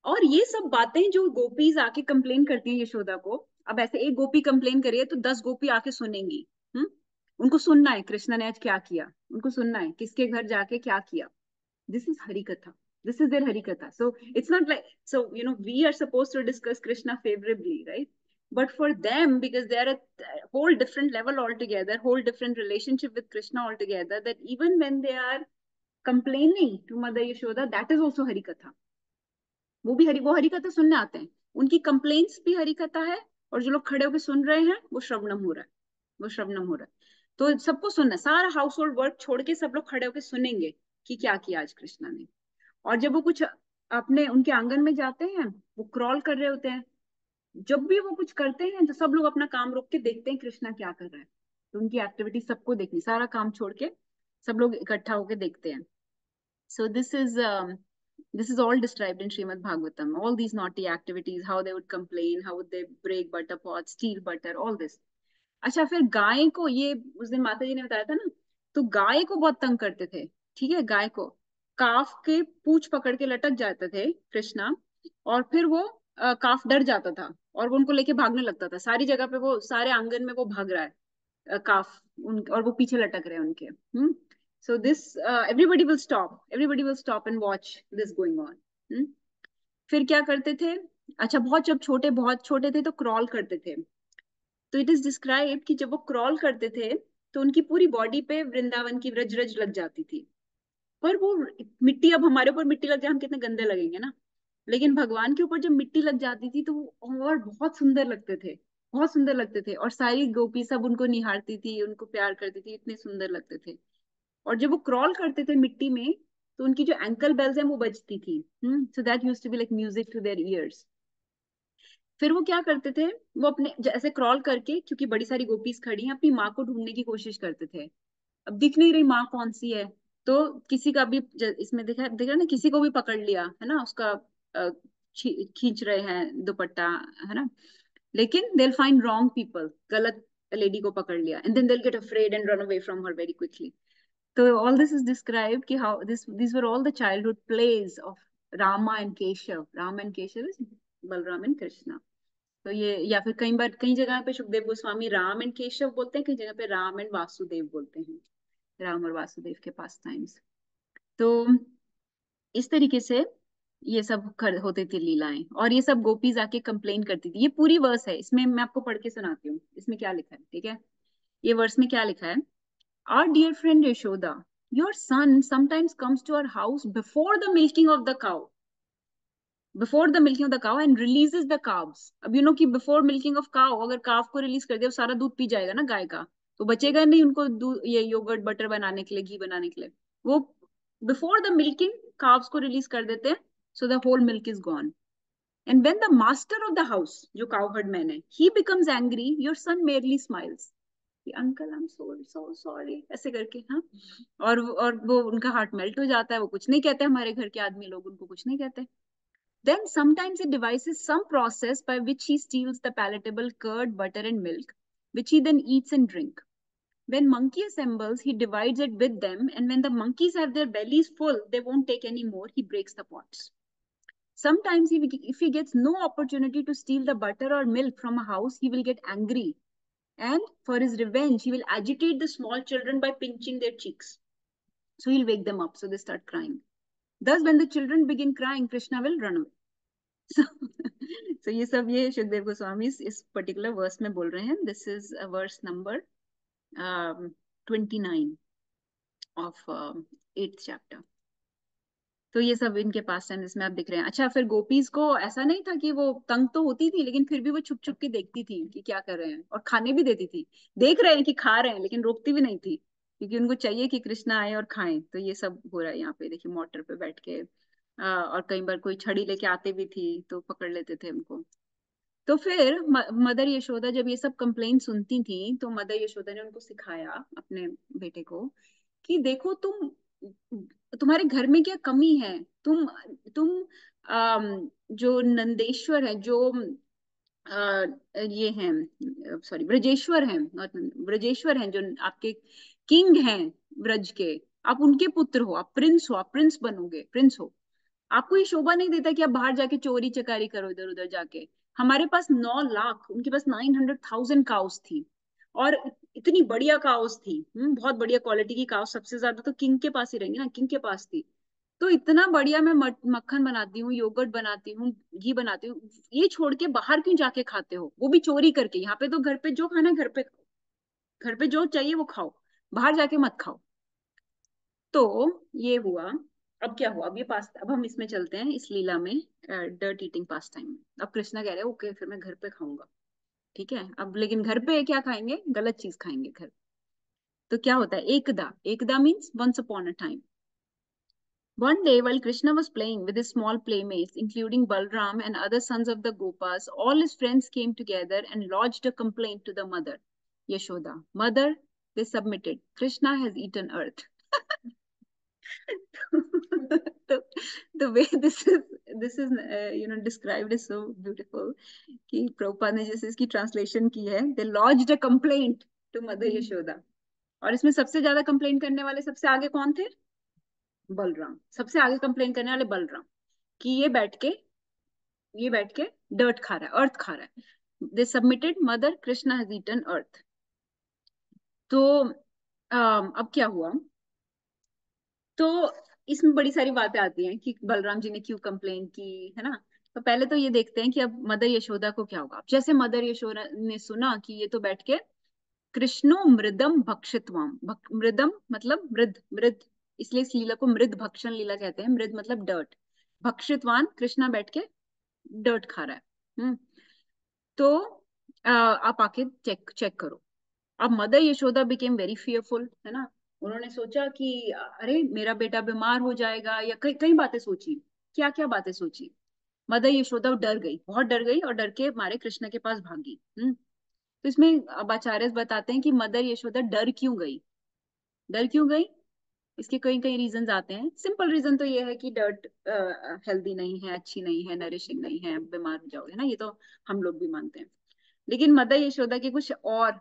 और ये सब बातें जो गोपीज आके कंप्लेन करती हैं यशोदा को, अब ऐसे एक गोपी कंप्लेन करिए तो दस गोपी आके सुनेंगी। हम्म उनको सुनना है, कृष्णा ने आज क्या किया? उनको सुनना है, किसके घर जाके क्या किया? This is harikatha this is their harikatha so it's not like so you know we are supposed to discuss krishna favorably right but for them because they're at a whole different level altogether whole different relationship with krishna altogether that even when they are complaining to mother yashoda that is also harikatha वो भी हरि वो हरिकथा सुनने आते हैं उनकी complains भी हरिकथा है और जो लोग खड़े होकर सुन रहे हैं वो श्रवणम हो रहा है वो श्रवणम हो रहा है तो सबको सुनना सारा हाउस होल्ड वर्क छोड़ के सब लोग खड़े होकर सुनेंगे कि क्या किया आज कृष्णा ने और जब वो कुछ अपने उनके आँगन में जाते हैं वो क्रॉल कर रहे होते हैं जब भी वो कुछ करते हैं तो सब लोग अपना काम रोक के देखते हैं कृष्णा क्या कर रहा है तो उनकी एक्टिविटी सबको देखनी सारा काम छोड़ के सब लोग इकट्ठा होके देखते हैं this is um, this is all described in Srimad Bhagavatam. All these naughty activities, how they would complain, how would they break butter pots, steal butter, all this. अच्छा फिर गाय को ये उस दिन माता जी ने बताया था ना तो गाय को बहुत तंग करते थे ठीक है गाय को काफ के पूछ पकड़ के लटक जाते थे कृष्णा और फिर वो अ, काफ डर जाता था और वो उनको लेके भागने लगता था। सारी जगह पे वो सारे आँगन में वो भाग रहा है अ, काफ उन और वो पीछे लटक रहे हैं उनके। Hmm? So this uh, everybody will stop everybody will stop and watch this hmm? फिर क्या करते थे? अच्छा बहुत जब छोटे बहुत छोटे थे तो क्रॉल करते थे। तो इट इज़ डिस्क्राइब कि जब वो क्रॉल करते थे तो उनकी पूरी बॉडी पे वृंदावन की रज रज लग जाती थी। पर वो मिट्टी, अब हमारे ऊपर मिट्टी लग जाए, हम कितने गंदे लगेंगे ना? लेकिन भगवान के ऊपर जब मिट्टी लग जाती थी तो वो और बहुत सुंदर लगते थे, बहुत सुंदर लगते थे। और सारी गोपी सब उनको निहारती थी, उनको प्यार करती थी, इतने सुंदर लगते थे। और जब वो क्रॉल करते थे मिट्टी में तो उनकी जो एंकल बेल्स हैं, वो बजती थी। So that used to be like music to their ears फिर वो क्या करते थे? वो अपने, जैसे क्रॉल करके, क्योंकि बड़ी सारी गोपीज खड़ी हैं, अपनी माँ को ढूँढने की कोशिश करते थे। अब दिख नहीं रही माँ कौन सी है? तो किसी का भी इसमें देखा देखा ना, किसी को भी पकड़ लिया, है ना, उसका खींच रहे हैं दुपट्टा, है ना। लेकिन दे फाइंड रॉन्ग पीपल गलत लेडी को पकड़ लिया and then they get afraid and run away from her very quickly तो ऑल दिस इज़ डिस्क्राइब की how this this were all the childhood plays of Rama and Keshav Ram and Keshav is Balram and Krishna तो ये, या फिर कई बार, कई जगह पे सुखदेव गोस्वामी राम एंड केशव बोलते हैं, कई जगह पे राम एंड वासुदेव बोलते हैं। राम और वासुदेव के पास टाइम्स तो इस तरीके से ये सब कर, होते थे लीलाएँ और ये सब गोपी जाके कंप्लेन करती थी। ये पूरी वर्स है, इसमें मैं आपको पढ़ के सुनाती हूँ। इसमें क्या लिखा है, ठीक है? ये वर्स में क्या लिखा है? Our dear friend Yashoda your son sometimes comes to our house before the milking of the cow before the milking of the cow and release the calves अब यू नो की बिफोर मिल्किंग ऑफ़ काउ अगर काव को release कर दिया सारा दूध P जाएगा ना गाय का। तो बचेगा नहीं उनको ये योगर्ट बटर बनाने के लिए, घी बनाने के लिए। वो बिफोर द मिल्किंग काव्स को रिलीज़ कर देते हैं so the whole milk is gone and when the master of the house जो काउहर्ड मैन है he becomes angry your son merely smiles uncle I am so so sorry ऐसे करके हाँ। और और वो, उनका हार्ट मेल्ट हो जाता है, वो कुछ नहीं कहते हमारे घर के आदमी लोग, उनको कुछ नहीं कहते। Then sometimes it devise some process by which he steals the palatable curd butter and milk which he then eats and drink. When monkey assembles he divides it with them and when the monkeys have their bellies full they won't take any more. He breaks the pots. Sometimes if he, if he gets no opportunity to steal the butter or milk from a house he will get angry. And for his revenge he will agitate the small children by pinching their cheeks. So he'll wake them up so they start crying. Thus when the children begin crying krishna will run away so, so ये सब ये सुखदेव गोस्वामी इस particular verse में बोल रहे हैं। This is verse number twenty nine of eighth chapter तो ये सब इनके पास टाइम इसमें आप दिख रहे हैं। अच्छा फिर गोपीज को ऐसा नहीं था कि वो तंग तो होती थी लेकिन फिर भी वो छुप छुप के देखती थी कि क्या कर रहे हैं और खाने भी देती थी। देख रहे हैं कि खा रहे हैं लेकिन रोकती भी नहीं थी क्योंकि उनको चाहिए कि कृष्णा आए और खाएँ। तो ये सब हो रहा है यहाँ पे देखिए मोटर पे बैठ के। और कई बार कोई छड़ी लेके आते भी थी तो पकड़ लेते थे उनको। तो फिर मदर यशोदा जब ये सब कंप्लेन सुनती थी तो मदर यशोदा ने उनको सिखाया अपने बेटे को कि देखो तुम तुम्हारे घर में क्या कमी है? तुम तुम आ, जो नंदेश्वर है जो आ, ये हैं सॉरी ब्रजेश्वर हैं ब्रजेश्वर हैं जो आपके किंग हैं ब्रज के आप उनके पुत्र हो आप प्रिंस हो आप प्रिंस बनोगे प्रिंस हो। आपको ये शोभा नहीं देता कि आप बाहर जाके चोरी चकारी करो इधर उधर जाके। हमारे पास नौ लाख, उनके पास नाइन हंड्रेड थाउज़ेंड काउस थी और इतनी बढ़िया काउस थी। हम्म बहुत बढ़िया क्वालिटी की काउस सबसे ज़्यादा तो किंग के पास ही रहेंगी ना किंग के पास थी। तो इतना बढ़िया मैं मक्खन बनाती हूँ योगर्ट बनाती हूँ, घी बनाती हूँ, ये छोड़ के बाहर क्यों जाके खाते हो? वो भी चोरी करके, यहाँ पे तो घर पे जो खाना घर पे घर पे जो चाहिए वो खाओ, बाहर जाके मत खाओ। तो ये हुआ अब क्या हुआ अब ये पास अब हम इसमें चलते हैं इस लीला में डर्ट ईटिंग पास टाइम में अब कृष्णा कह रहे हैं ओके फिर मैं घर पे खाऊँगा ठीक है अब लेकिन घर पे क्या खाएँगे गलत चीज़ खाएँगे घर तो क्या होता है एकदा एकदा means once upon a time One day, while Krishna was playing with his small playmates, including Balram and other sons of the Gopas, all his friends came together and lodged a complaint to the mother, Yashoda. Mother, they submitted, Krishna has eaten earth. the, the way this is this is uh, you know described is so beautiful कि प्रभुपाद ने जैसे इसकी translation की है they lodged a complaint to mother Yashoda. और इसमें सबसे ज़्यादा कंप्लेंट करने वाले सबसे आगे कौन थे? बलराम। सबसे आगे कंप्लेन करने वाले बलराम कि ये बैठ के ये बैठ के डर्ट खा रहा है अर्थ खा रहा है। They submitted mother Krishna has eaten earth तो अब क्या हुआ? तो इसमें बड़ी सारी बातें आती हैं कि बलराम जी ने क्यों कंप्लेन की, है ना? तो पहले तो ये देखते हैं कि अब मदर यशोदा को क्या होगा। जैसे मदर यशोदा ने सुना कि ये तो बैठ के, कृष्णो मृदम भक्षितवाम मृदम मतलब मृद मृद। इसलिए इस लीला को मृद भक्षण लीला कहते हैं। मृद मतलब डर्ट भक्षितवान कृष्णा बैठ के डर्ट खा रहा है। हम्म। तो आप आके चेक चेक करो। अब mother Yashoda became very fearful है ना? उन्होंने सोचा कि, अरे, मेरा बेटा बीमार हो जाएगा, या कई कई बातें सोची। क्या क्या बातें सोची? मदर यशोदा डर गई, बहुत डर गई और डर के मारे कृष्ण के पास भागी। हम्म। तो इसमें अब आचार्य बताते हैं कि मदर यशोदा डर क्यों गई? डर क्यों गई? इसके कई कई रीजन आते हैं। सिंपल रीजन तो ये है कि डर्ट हेल्दी नहीं है, अच्छी नहीं है नरिशिंग नहीं है बीमार हो जाओगे ना? ये तो हम लोग भी मानते हैं। लेकिन मदर यशोदा के कुछ और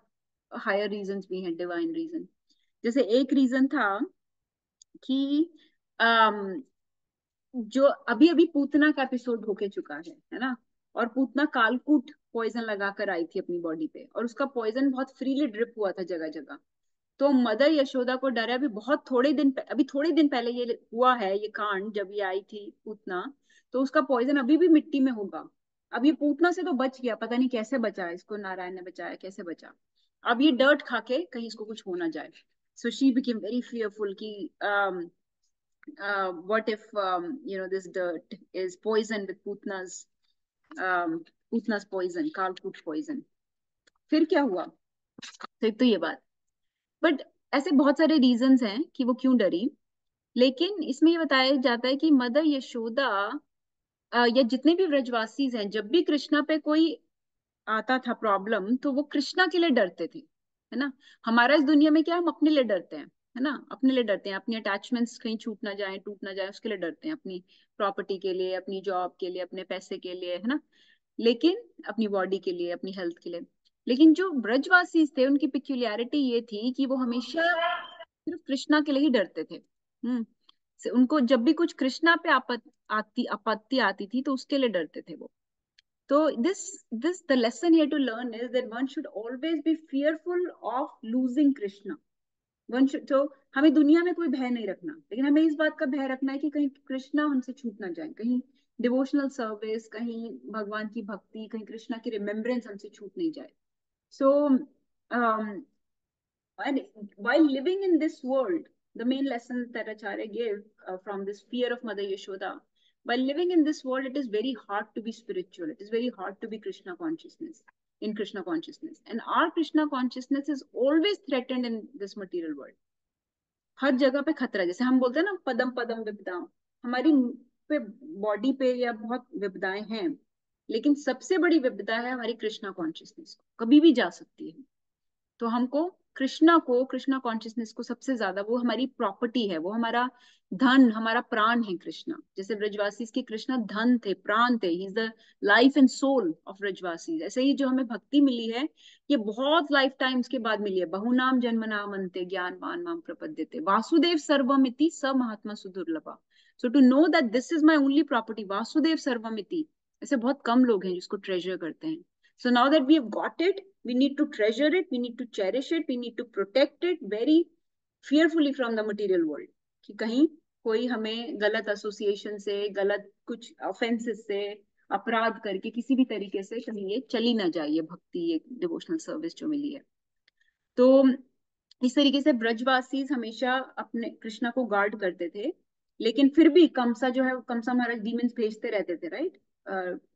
हायर रीजन भी हैं डिवाइन रीजन जैसे एक रीजन था कि um, जो अभी अभी पूतना का एपिसोड होके चुका है है ना? और पूतना कालकूट पॉइजन लगाकर आई थी अपनी बॉडी पे और उसका पॉइजन बहुत फ्रीली ड्रिप हुआ था जगह जगह तो मदर यशोदा को डर है अभी बहुत थोड़े दिन अभी थोड़े दिन पहले ये हुआ है ये कांड जब ये आई थी पूतना तो उसका पॉइजन अभी भी मिट्टी में होगा। अब ये पूतना से तो बच गया पता नहीं कैसे बचा इसको नारायण ने बचाया कैसे बचा? अब ये डर्ट खा के कहीं इसको कुछ हो ना जाए। So she became very fearful की what if um, you know this dirt is poison with putna's um, putna's poison kalkut poison. फिर क्या हुआ? तो एक तो ये बात। बट ऐसे बहुत सारे रीजंस हैं कि वो क्यों डरी। लेकिन इसमें ये बताया जाता है कि मदर यशोदा या जितने भी व्रजवासी हैं जब भी कृष्णा पे कोई आता था प्रॉब्लम तो वो कृष्णा के लिए डरते थे। है ना? हमारा इस दुनिया में क्या हम अपने लिए डरते हैं है ना? अपने लिए डरते हैं। अपनी अटैचमेंट्स कहीं छूट ना जाए टूट ना जाए उसके लिए डरते हैं। अपनी प्रॉपर्टी के लिए अपनी जॉब के लिए अपने पैसे के लिए है ना? लेकिन अपनी बॉडी के लिए अपनी हेल्थ के लिए। लेकिन जो ब्रजवासी थे उनकी पिक्यूलियरिटी ये थी कि वो हमेशा सिर्फ़ कृष्णा के लिए ही डरते थे। हम्म। उनको जब भी कुछ कृष्णा पे आपत, आती आपत्ति आती थी तो उसके लिए डरते थे वो। तो this this the lesson here to learn is that one should always be fearful of losing krishna one should तो हमें दुनिया में कोई भय नहीं रखना लेकिन हमें इस बात का भय रखना है कि कहीं कृष्णा हमसे छूट ना जाए कहीं डिवोशनल सर्विस कहीं भगवान की भक्ति कहीं कृष्णा की रिमेम्बरेंस हमसे छूट नहीं जाए सो and while living in this world the main lesson that acharya gave uh, from this fear of mother yashoda while living in this world it is very hard to be spiritual it is very hard to be krishna consciousness in krishna consciousness and our krishna consciousness is always threatened in this material world हर जगह पे खतरा जैसे हम बोलते हैं ना पदम पदम विपदाओं हमारी पे बॉडी पे या बहुत विपदाएँ हैं लेकिन सबसे बड़ी विपदा है हमारी कृष्णा कॉन्शियसनेस कभी भी जा सकती है तो हमको कृष्णा को कृष्णा कॉन्शियसनेस को सबसे ज़्यादा वो हमारी प्रॉपर्टी है वो हमारा धन हमारा प्राण है कृष्णा। जैसे ब्रजवासी के कृष्णा धन थे प्राण थे he is the life and soul of Brajvasi ऐसे ही जो हमें भक्ति मिली है ये बहुत लाइफ टाइम्स के बाद मिली है। बहुनाम जन्म नाम अंत्य ज्ञान मान माम प्रपद्यते। वासुदेव सर्वमिति स महात्मा सुदुर्लभा। So to know that this is my only property Vasudev सर्वमिति ऐसे बहुत कम लोग हैं जिसको ट्रेजर करते हैं। So now that we have got it, we need to treasure it, we need to cherish it, we need to protect it very fearfully from the material world. कि कहीं कोई हमें गलत एसोसिएशन से गलत कुछ ऑफेंसेस से अपराध करके किसी भी तरीके से कहीं ये चली ना जाए ये भक्ति ये डिवोशनल सर्विस जो मिली है। तो इस तरीके से ब्रजवासी हमेशा अपने कृष्णा को गार्ड करते थे लेकिन फिर भी कंसा जो है कमसा महाराज डीमंस भेजते रहते थे राइट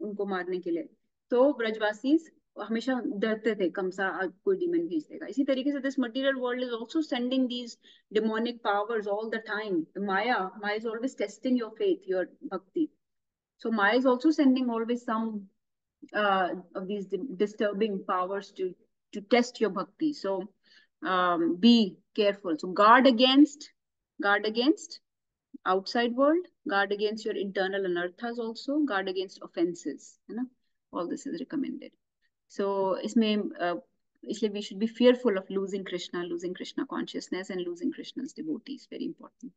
उनको मारने के लिए। तो ब्रजवासी हमेशा डरते थे कमसा कोई डिमन भेज देगा इसी तरीके से this material world is also sending these demonic powers all the time maya maya is always testing your faith your bhakti so maya is also sending always some uh, of these disturbing powers to to test your bhakti so um, be careful so guard against guard against outside world guard against your internal anarthas also guard against offenses you know all this is recommended So isme uh, इसलिए we should be fearful of losing krishna losing krishna consciousness and losing krishna's devotees very important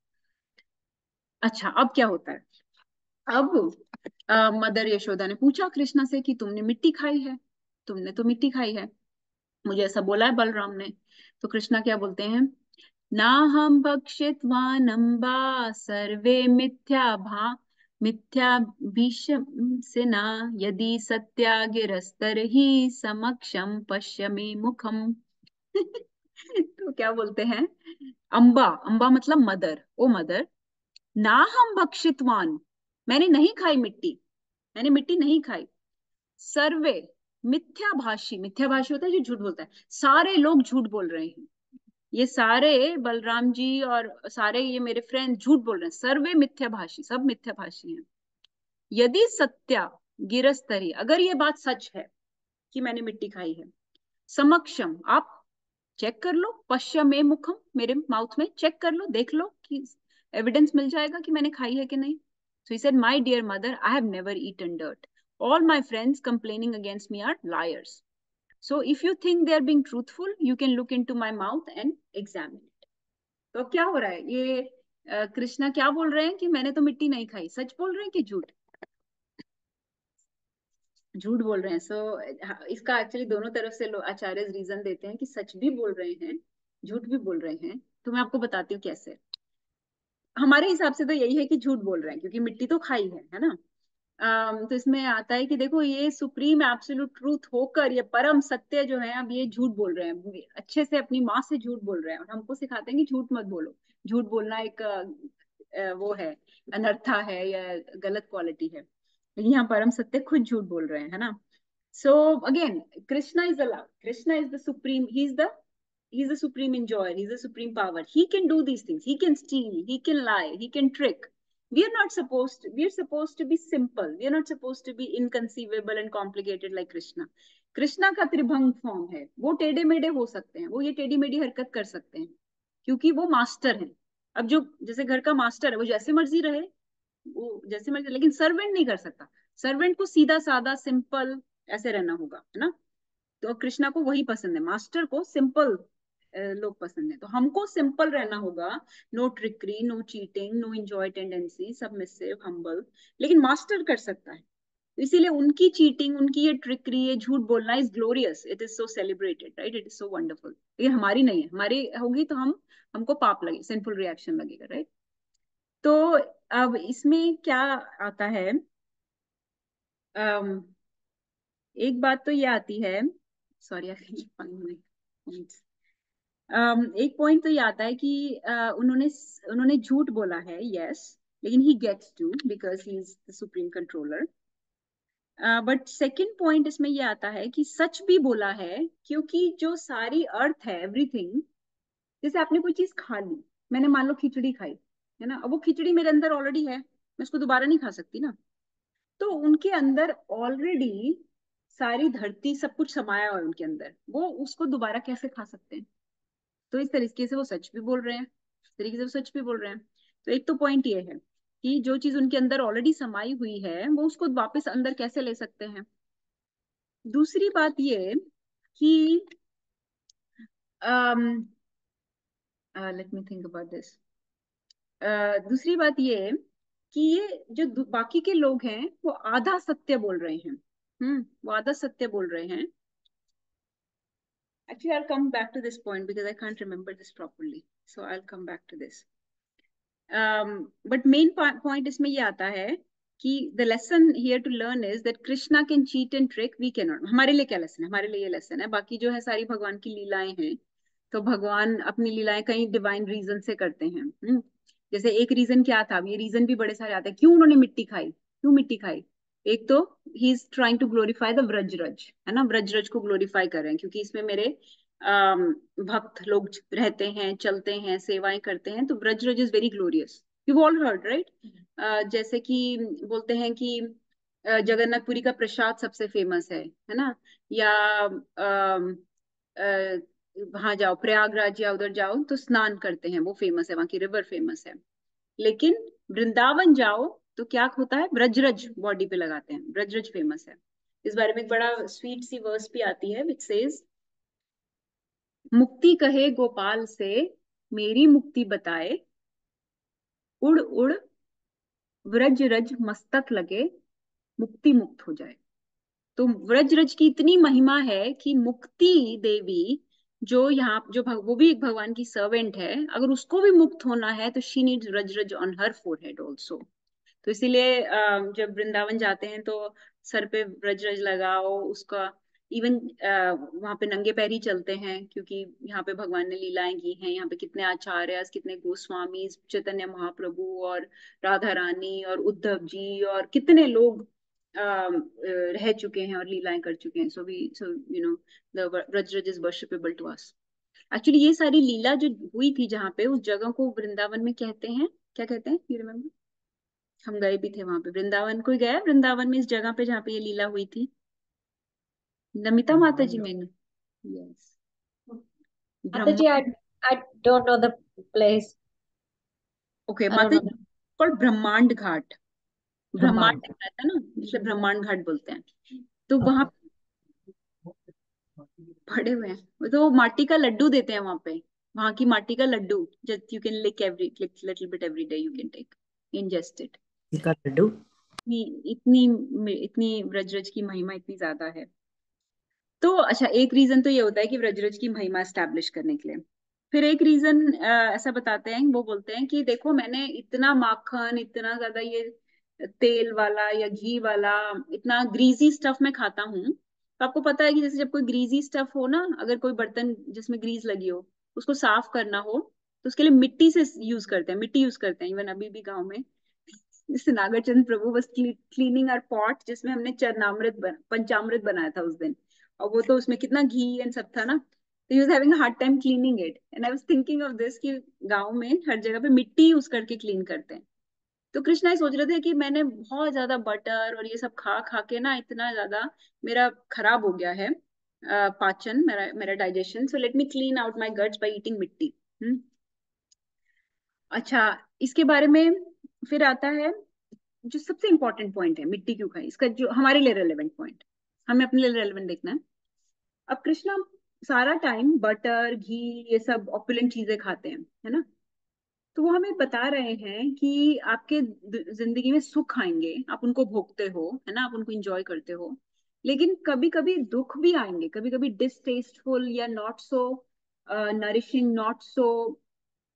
अच्छा अब क्या होता है अब mother Yashoda ने पूछा कृष्णा से कि तुमने मिट्टी खाई है तुमने तो मिट्टी खाई है मुझे ऐसा बोला है बलराम ने तो कृष्णा क्या बोलते हैं ना हम भक्षितवान अम्बा सर्वे मिथ्या भा मिथ्या भीषना यदि सत्यागिरस्तर ही समक्षम पश्य में मुखम। तो क्या बोलते हैं? अम्बा अम्बा मतलब मदर। ओ मदर ना हम भक्षितवान। मैंने नहीं खाई मिट्टी। मैंने मिट्टी नहीं खाई। सर्वे मिथ्या भाषी मिथ्या भाषी होता है जो झूठ बोलता है। सारे लोग झूठ बोल रहे हैं। ये सारे बलराम जी और सारे ये मेरे फ्रेंड झूठ बोल रहे हैं सर्वे मिथ्या भाषी सब मिथ्या भाषी हैं यदि सत्या गिरस्तरी अगर ये बात सच है कि मैंने मिट्टी खाई है समक्षम आप चेक कर लो पश्चिम में मुखम मेरे माउथ में चेक कर लो देख लो कि एविडेंस मिल जाएगा कि मैंने खाई है कि नहीं so he said, My dear mother I have never eaten dirt. All my friends complaining against me are liars. So if you think they are being truthful, you can look into my mouth and examine it. तो क्या हो रहा है? ये कृष्णा क्या बोल रहे हैं कि मैंने तो मिट्टी नहीं खाई? सच बोल रहे हैं कि झूठ? झूठ बोल रहे हैं। सो so, इसका एक्चुअली दोनों तरफ़ से आचार्य रीजन देते हैं कि सच भी बोल रहे हैं झूठ भी बोल रहे हैं। तो मैं आपको बताती हूँ कैसे। हमारे हिसाब से तो यही है कि झूठ बोल रहे हैं क्योंकि मिट्टी तो खाई है है ना? तो इसमें आता है कि देखो ये सुप्रीम एब्सोल्यूट ट्रूथ होकर, ये परम सत्य जो है, अब ये झूठ बोल रहे हैं। अच्छे से अपनी माँ से झूठ बोल रहे हैं और हमको सिखाते हैं कि झूठ मत बोलो। झूठ बोलना एक वो है, अनर्था है या गलत क्वालिटी है। यहाँ परम सत्य खुद झूठ बोल रहे हैं, है ना? So again Krishna is a Krishna is the supreme he is the he's a supreme enjoyer he's a supreme power. He can do these things. He can steal, he can lie, he can trick. We are not supposed to, we are supposed to be simple. We are not supposed to be inconceivable and complicated like krishna. Krishna का त्रिभंग form है वो टेढ़े मेढ़े हो सकते हैं वो ये टेढ़ी मेढ़ी हरकत कर सकते हैं क्योंकि वो मास्टर है अब जो जैसे घर का मास्टर है वो जैसे मर्ज़ी रहे वो जैसे मर्ज़ी लेकिन सर्वेंट नहीं कर सकता सर्वेंट को सीधा सादा सिंपल ऐसे रहना होगा है ना तो कृष्णा को वही पसंद है मास्टर को सिंपल लोग पसंद है। तो हमको सिंपल रहना होगा। No trickery no cheating no enjoy tendency submissive humble लेकिन मास्टर कर सकता है। तो इसीलिए उनकी चीटिंग उनकी ये ट्रिकरी ये झूठ बोलना is glorious it is so celebrated right it is so wonderful ये हमारी नहीं है। हमारी होगी तो हम हमको पाप लगे सिंपल रिएक्शन लगेगा राइट तो अब इसमें क्या आता है? um, एक बात तो ये आती है। सॉरी एक पॉइंट तो ये आता है कि uh, उन्होंने उन्होंने झूठ बोला है यस लेकिन he gets to because he is the supreme controller but second point इसमें ये आता है कि सच भी बोला है क्योंकि जो सारी अर्थ है एवरीथिंग जैसे आपने कोई चीज़ खा ली मैंने मान लो खिचड़ी खाई है ना? अब वो खिचड़ी मेरे अंदर ऑलरेडी है मैं उसको दोबारा नहीं खा सकती ना। तो उनके अंदर ऑलरेडी सारी धरती सब कुछ समाया हुआ है उनके अंदर वो उसको दोबारा कैसे खा सकते हैं? तो इस तरीके से वो सच भी बोल रहे हैं, इस तरीके से वो सच भी बोल रहे हैं। तो एक तो पॉइंट ये है कि जो चीज़ उनके अंदर ऑलरेडी समाई हुई है, वो उसको वापस अंदर कैसे ले सकते हैं? दूसरी बात ये कि let me think about this दूसरी बात ये कि ये जो बाकी के लोग हैं, वो आधा सत्य बोल रहे हैं। हम्म वो आधा सत्य बोल रहे हैं। Actually, i'll come back to this point because i can't remember this properly. So i'll come back to this. But main point इसमें ये आता है कि the lesson here to learn is that Krishna can cheat and trick we can हमारे लिए क्या lesson है? हमारे लिए ये लेसन है। बाकी जो है सारी भगवान की लीलाएँ हैं तो भगवान अपनी लीलाएँ कई डिवाइन रीजन से करते हैं। जैसे एक रीजन क्या था? ये रीजन भी बड़े सारे आते हैं। क्यों उन्होंने मिट्टी खाई? क्यों मिट्टी खाई? एक तो he is trying to glorify the Vrajraj है ना? व्रजरज को ग्लोरीफाई कर रहे हैं क्योंकि इसमें मेरे भक्त लोग रहते हैं चलते हैं सेवाएँ करते हैं तो Brajraj is very glorious you all heard right जैसे कि बोलते हैं कि जगन्नाथपुरी का प्रसाद सबसे फ़ेमस है है ना? या वहाँ जाओ प्रयागराज या उधर जाओ तो स्नान करते हैं वो फ़ेमस है वहाँ की रिवर फ़ेमस है। लेकिन वृंदावन जाओ तो क्या होता है? ब्रजरज बॉडी पे लगाते हैं। ब्रजरज फ़ेमस है। इस बारे में एक बड़ा स्वीट सी वर्स भी आती है विच सेज मुक्ति कहे गोपाल से मेरी मुक्ति बताए। उड़ उड़ व्रज रज मस्तक लगे मुक्ति मुक्त हो जाए। तो व्रज रज की इतनी महिमा है कि मुक्ति देवी जो यहाँ जो भग, वो भी एक भगवान की सर्वेंट है। अगर उसको भी मुक्त होना है तो she needs Vraj raj on her forehead also तो इसीलिए जब वृंदावन जाते हैं तो सर पे व्रज रज लगाओ, उसका इवन वहाँ पे नंगे पैर ही चलते हैं क्योंकि यहाँ पे भगवान ने लीलाएँ की हैं, यहाँ पे कितने आचार्य कितने गोस्वामी, चैतन्य महाप्रभु और राधा रानी और उद्धव जी और कितने लोग रह चुके हैं और लीलाएँ कर चुके हैं so we so you know the Vrajraj is worshipable to us actually ये सारी लीला जो हुई थी जहाँ पे, उस जगह को वृंदावन में कहते हैं, क्या कहते हैं यू रिमेम्बर हम गए भी थे वहाँ पे। वृंदावन कोई गया वृंदावन में इस जगह पे जहाँ पे ये लीला हुई थी? नमिता माता जी मैंने। Yes place. ओके माता जी कॉल्ड ब्रह्मांड घाट। ब्रह्मांड. रहता है ना जिसे ब्रह्मांड घाट बोलते हैं। तो वहाँ पड़े हुए हैं। वो तो माटी का लड्डू देते हैं वहाँ पे। वहाँ की माटी का Laddu just you can lick every little bit every day you can take ingest it का लड्डू? इतनी इतनी ब्रजरज की महिमा इतनी ज़्यादा है। तो अच्छा एक रीजन तो ये होता है कि ब्रजरज की महिमा एस्टेब्लिश करने के लिए। फिर एक रीजन ऐसा बताते हैं, वो बोलते हैं कि देखो, मैंने इतना माखन, इतना ज़्यादा ये तेल वाला या घी वाला, इतना ग्रीजी स्टफ़ मैं खाता हूँ। तो आपको पता है कि जैसे जब कोई ग्रीजी स्टफ़ हो ना, अगर कोई बर्तन जिसमें ग्रीस लगी हो, उसको साफ़ करना हो तो उसके लिए मिट्टी से यूज़ करते हैं, मिट्टी यूज़ करते हैं। इवन अभी भी गाँव में जैसे नागाचंद प्रभु बस क्लीनिंग आर पॉट जिसमें हमने चरनामृत बन, पंचामृत बनाया था उस दिन। और वो तो उसमें कितना घी एंड सब था ना? तो you're having hard time cleaning it and I was thinking of this कि गाँव में हर जगह पे मिट्टी यूज़ करके क्लीन करते हैं। तो कृष्णा ये सोच रहे थे कि मैंने बहुत ज़्यादा बटर और ये सब खा खा के ना इतना ज़्यादा मेरा खराब हो गया है पाचन मेरा मेरा digestion so let me clean out my guts by eating मिट्टी। हम्म। अच्छा इसके बारे में फिर आता है, जो सबसे इंपॉर्टेंट पॉइंट है, मिट्टी क्यों खाई? इसका जो, हमारे लिए रेलेवेंट पॉइंट हमें अपने लिए रेलेवेंट देखना है। अब कृष्णा सारा टाइम बटर घी, ये सब ऑपुलेंट चीज़ें खाते हैं, है ना? तो वो हमें बता रहे हैं कि आपके ज़िंदगी में सुख आएँगे, आप उनको भोगते हो, है ना? आप उनको इंजॉय करते हो। लेकिन कभी कभी दुख भी आएँगे कभी कभी डिसटेस्टफुल या not so nourishing not so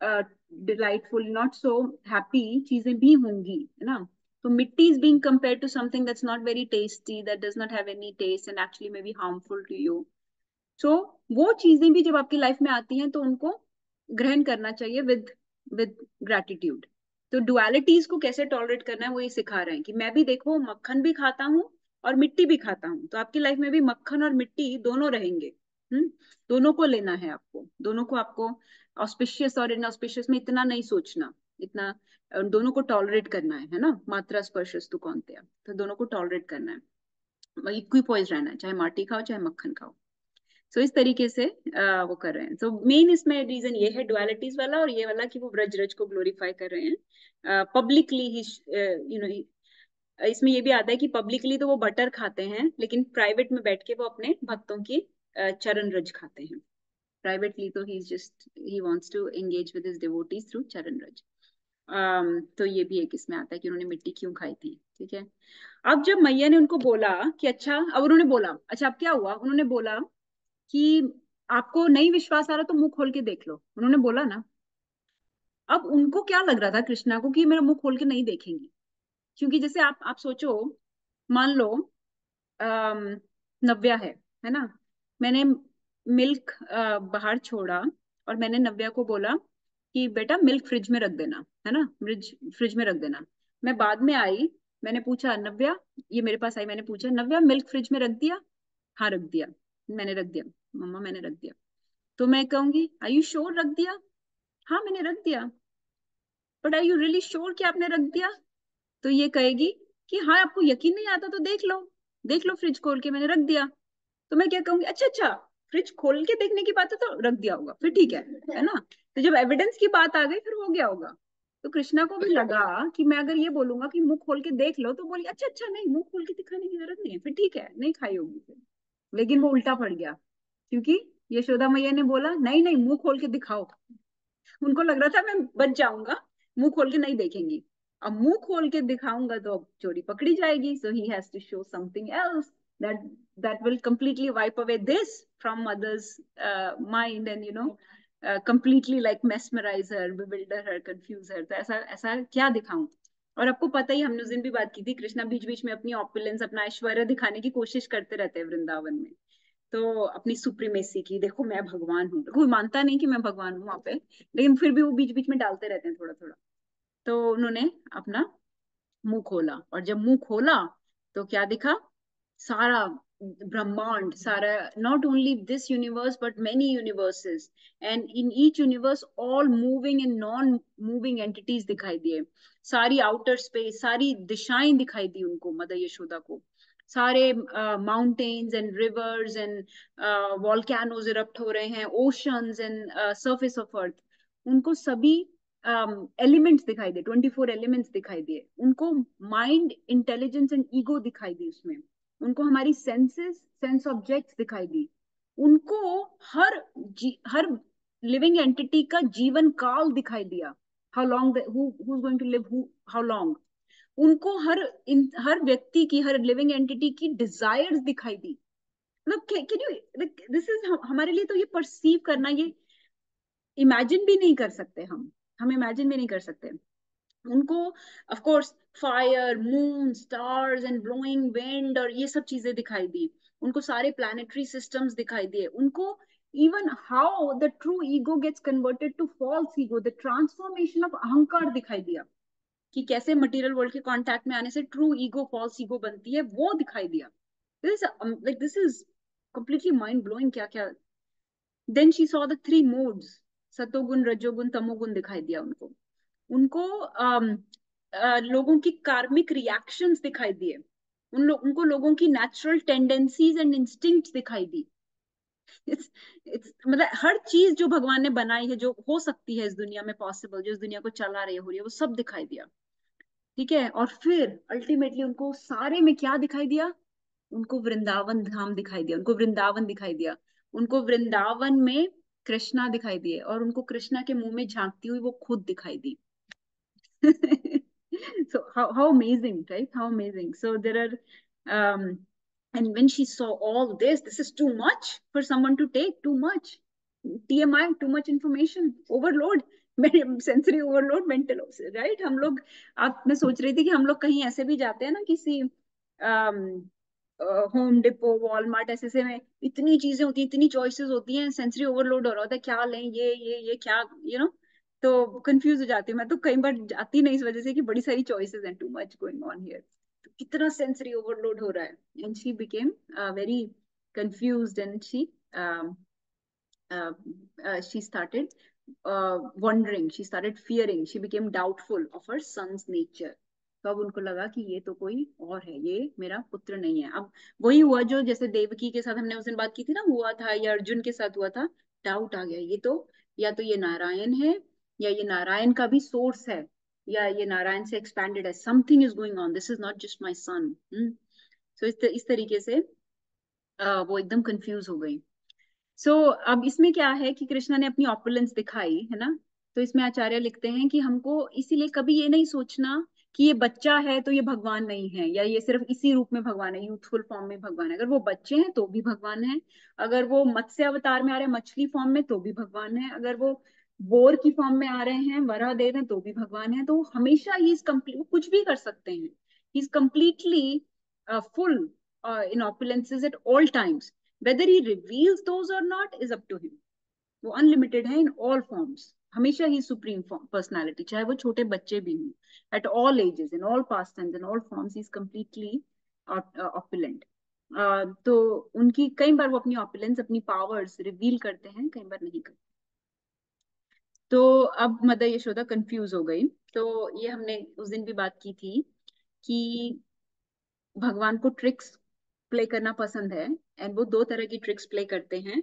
delightful not so happy चीज़ें भी होंगी, है ना? तो मिट्टी is being compare to something that's not very tasty that does not have any taste and actually may be harmful to you so वो चीज़ें भी जब आपकी लाइफ में आती हैं तो उनको ग्रहण करना चाहिए विद विद ग्रेटिट्यूड तो डुअलिटीज को कैसे टॉलरेट करना है, वो ये सिखा रहे हैं कि मैं भी देखो, मक्खन भी खाता हूँ और मिट्टी भी खाता हूँ। तो आपकी लाइफ में भी मक्खन और मिट्टी दोनों रहेंगे। हम्म दोनों को लेना है आपको। दोनों को आपको ऑस्पिशियस और इनऑस्पिशियस में इतना नहीं सोचना इतना दोनों को टॉलरेट करना है है ना? मात्रा स्पर्शस तो कौन थे तो दोनों को टॉलरेट करना है। इक्विपॉइज रहना है चाहे माटी खाओ चाहे मक्खन खाओ। सो so, इस तरीके से आ, वो कर रहे हैं। सो so, मेन इसमें रीजन ये है डुअलिटीज वाला और ये वाला कि वो ब्रज रज को ग्लोरीफाई कर रहे हैं। पब्लिकली ही यू नो इसमें ये भी आता है कि पब्लिकली तो वो बटर खाते हैं लेकिन प्राइवेट में बैठ के वो अपने भक्तों की चरण रज खाते हैं। प्राइवेटली तो he just he wants to engage with his devotees through चरण रज। um, तो ये भी एक इसमें आता है कि उन्होंने मिट्टी क्यों खाई थी ठीक है? अब जब मैया ने उनको बोला कि अच्छा अब उन्होंने बोला अच्छा अब क्या हुआ? उन्होंने बोला कि आपको नहीं विश्वास आ रहा तो मुँह खोल के देख लो। उन्होंने बोला ना अब उनको क्या लग रहा था कृष्णा को कि मेरा मुँह खोल के नहीं देखेंगी? क्योंकि जैसे आप आप सोचो मान लो अः नव्या है है ना? मैंने मिल्क बाहर छोड़ा और मैंने नव्या को बोला कि बेटा मिल्क फ्रिज में रख देना, है ना? फ्रिज फ्रिज में रख देना। मैं बाद में आई, मैंने पूछा, नव्या, ये मेरे पास आई, मैंने पूछा, नव्या, मिल्क फ्रिज में रख दिया? हाँ रख दिया। मैंने रख दिया। मम्मा, मैंने रख दिया। तो मैं कहूँगी आई यू श्योर रख दिया? हाँ मैंने रख दिया। But I you really sure कि आपने रख दिया? तो ये कहेगी कि हाँ आपको यकीन नहीं आता तो देख लो। देख लो फ्रिज खोल के मैंने रख दिया। तो मैं क्या कहूँगी अच्छा अच्छा फ्रिज खोल के देखने की बात है तो रख दिया होगा, फिर ठीक है है ना? तो जब एविडेंस की बात आ गई, फिर हो गया होगा। तो कृष्णा को भी लगा कि मैं अगर ये बोलूँगा कि मुँह खोल के देख लो तो बोली अच्छा अच्छा नहीं, मुँह खोल के दिखाने की ज़रूरत नहीं है, फिर ठीक है, नहीं खाई होगी फिर। लेकिन वो उल्टा पड़ गया, क्योंकि यशोदा मैया ने बोला, नहीं नहीं, मुँह खोल के दिखाओ। उनको लग रहा था, मैं बच जाऊँगा, मुँह खोल के नहीं देखेंगी। अब मुँह खोल के दिखाऊँगा तो अब चोरी पकड़ी जाएगी so he has to show something else that that will completely wipe away this from mother's uh, mind and you know uh, completely like mesmerize her bewilder her confuse her. तो ऐसा ऐसा क्या दिखाऊँ? और आपको पता ही हमने उस दिन भी बात की थी कृष्णा बीच बीच में अपनी ऑपुलेंस अपना ऐश्वर्य दिखाने की कोशिश करते रहते हैं वृंदावन में। तो अपनी सुप्रीमेसी की देखो मैं भगवान हूँ। कोई मानता नहीं कि मैं भगवान हूँ वहाँ पे लेकिन फिर भी वो बीच बीच में डालते रहते हैं थोड़ा थोड़ा तो उन्होंने अपना मुँह खोला और जब मुँह खोला तो क्या दिखा? सारा ब्रह्मांड सारा not only this universe but many universes. And in each universe all moving and non moving entities दिखाई दिए। सारी आउटर स्पेस सारी दिशाएँ दिखाई दी उनको मदर यशोदा को। सारे mountains and rivers and volcanoes erupt हो रहे हैं oceans and surface of earth उनको सभी एलिमेंट्स um, दिखाई ट्वेंटी फोर एलिमेंट्स दिखाई दिए। उनको माइंड इंटेलिजेंस एंड ईगो दिखाई दी उसमें। उनको हमारी सेंसेस सेंस ऑब्जेक्ट्स दिखाई दी। उनको हर हर लिविंग एंटिटी का जीवन काल दिखाई दिया। How long who going to live how long उनको हर इन, हर व्यक्ति की, हर लिविंग एंटिटी की डिजायर्स दिखाई दी। मतलब कैन यू दिस इज़ हमारे लिए तो ये परसीव करना, ये इमेजिन भी नहीं कर सकते हम। हम इमेजिन भी नहीं कर सकते। उनको of course fire moon stars and blowing wind और ये सब चीज़ें दिखाई दी। उनको सारे प्लानिटरी सिस्टम्स दिखाई दिए। उनको even how the true ego gets converted to false ego, the transformation of अहंकार दिखाई दिया। कि कैसे मटेरियल वर्ल्ड के कांटेक्ट में आने से ट्रू ईगो फॉल्स ईगो बनती है, वो दिखाई दिया। This like this is completely mind blowing क्या क्या then she saw the three modes सतोगुण रजोगुण तमोगुण दिखाई दिया उनको। उनको लोगों की कार्मिक रिएक्शंस दिखाई दिए। उन लोग उनको लोगों की नेचुरल टेंडेंसीज एंड इंस्टिंक्ट दिखाई दी। इट्स इट्स मतलब हर चीज़ जो भगवान ने बनाई है, जो हो सकती है इस दुनिया में पॉसिबल जो इस दुनिया को चला रही हो रही है, वो सब दिखाई दिया। ठीक है? और फिर अल्टीमेटली उनको सारे में क्या दिखाई दिया? उनको वृंदावन धाम दिखाई दिया, उनको वृंदावन दिखाई दिया। उनको वृंदावन में कृष्णा दिखाई दिए और उनको कृष्णा के मुँह में झांकती हुई वो खुद दिखाई दी। so how, how amazing right how amazing so there are um and when she saw all this this is too much for someone to take too much tmi too much information overload sensory overload mental right हम लोग आप मैं सोच रही थी कि हम लोग कहीं ऐसे भी जाते हैं ना किसी होम डिपो वॉलमार्ट ऐसे से में इतनी चीज़ें होती हैं इतनी चॉइसेस होती हैं सेंसरी ओवरलोड हो रहा होता है क्या लें ये ये ये क्या यू you नो know? तो कंफ्यूज हो जाती हूँ मैं। तो कई बार जाती नहीं इस वजह से कि बड़ी सारी चॉइसेस हैं too much going on here कितना सेंसरी ओवरलोड हो रहा है। And she became very confused and she started uh, wondering she started fearing she became doubtful of her son's nature तो अब उनको लगा कि ये तो कोई और है ये मेरा पुत्र नहीं है। अब वही हुआ जो जैसे देवकी के साथ हमने उस दिन बात की थी ना हुआ था या अर्जुन के साथ हुआ था डाउट आ गया। ये तो या तो ये नारायण है या ये नारायण का भी सोर्स है या ये नारायण से एक्सपैंडेड है something is going on this is not just my son so इस, तरीके से वो एकदम कंफ्यूज हो गई। सो so, अब इसमें क्या है कि कृष्णा ने अपनी ऑपुलेंस दिखाई है ना? तो इसमें आचार्य लिखते हैं कि हमको इसीलिए कभी ये नहीं सोचना कि ये बच्चा है तो ये भगवान नहीं है या ये सिर्फ़ इसी रूप में भगवान है यूथफुल फॉर्म में भगवान है। अगर वो बच्चे हैं तो भी भगवान है अगर वो मत्स्य अवतार में आ रहे मछली फॉर्म में तो भी भगवान है अगर वो बोर की फॉर्म में आ रहे हैं वरा दे रहे हैं तो भी भगवान है तो हमेशा ही कंप्लीट कुछ भी कर सकते हैं। He is completely full in opulences at all times whether he reveals those और not is up to him वो अनलिमिटेड है इन ऑल फॉर्म्स हमेशा ही सुप्रीम पर्सनालिटी चाहे वो छोटे बच्चे भी हों। At all ages in all past in all forms is completely opulent तो उनकी, कई बार वो अपनी ऑपुलेंस अपनी पावर्स रिवील करते हैं, कई बार नहीं करते। तो अब मदर यशोदा कंफ्यूज हो गई। तो ये हमने उस दिन भी बात की थी कि भगवान को ट्रिक्स प्ले करना पसंद है एंड वो दो तरह की ट्रिक्स प्ले करते हैं।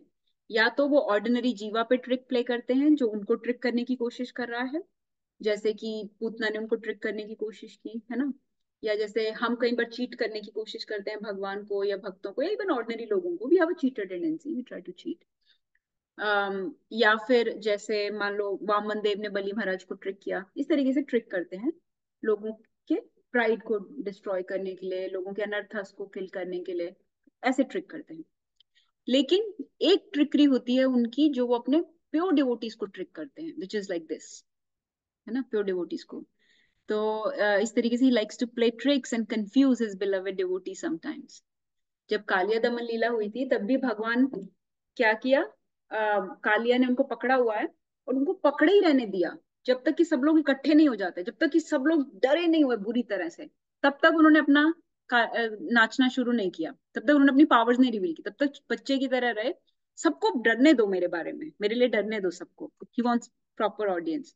या तो वो ऑर्डिनरी जीवा पे ट्रिक प्ले करते हैं जो उनको ट्रिक करने की कोशिश कर रहा है, जैसे कि पूतना ने उनको ट्रिक करने की कोशिश की, है ना? या जैसे हम कई बार चीट करने की कोशिश करते हैं भगवान को या भक्तों को, या इवन ऑर्डिनरी लोगों को we have a cheater tendency we try to cheat या फिर जैसे मान लो वामन देव ने बलि महाराज को ट्रिक किया इस तरीके से ट्रिक करते हैं लोगों के प्राइड को डिस्ट्रॉय करने के लिए लोगों के अनर्थस को किल करने के लिए ऐसे ट्रिक करते हैं। लेकिन एक ट्रिकरी होती है उनकी जो वो अपने प्योर डिवोटीज को ट्रिक करते हैं विच इज़ लाइक दिस है ना प्योर डिवोटीज को। तो uh, इस तरीके से likes to play tricks and confuse his beloved devotee sometimes जब कालिया दमन लीला हुई थी तब भी भगवान क्या किया? कालिया ने उनको पकड़ा हुआ है और उनको पकड़े ही रहने दिया। जब तक कि सब लोग इकट्ठे नहीं हो जाते जब तक कि सब लोग डरे नहीं हुए बुरी तरह से तब तक उन्होंने अपना नाचना शुरू नहीं किया। तब तक उन्होंने अपनी पावर्स नहीं रिवील की। तब तक बच्चे की तरह रहे। सबको डरने दो मेरे बारे में। मेरे लिए डरने दो सबको। He wants proper audience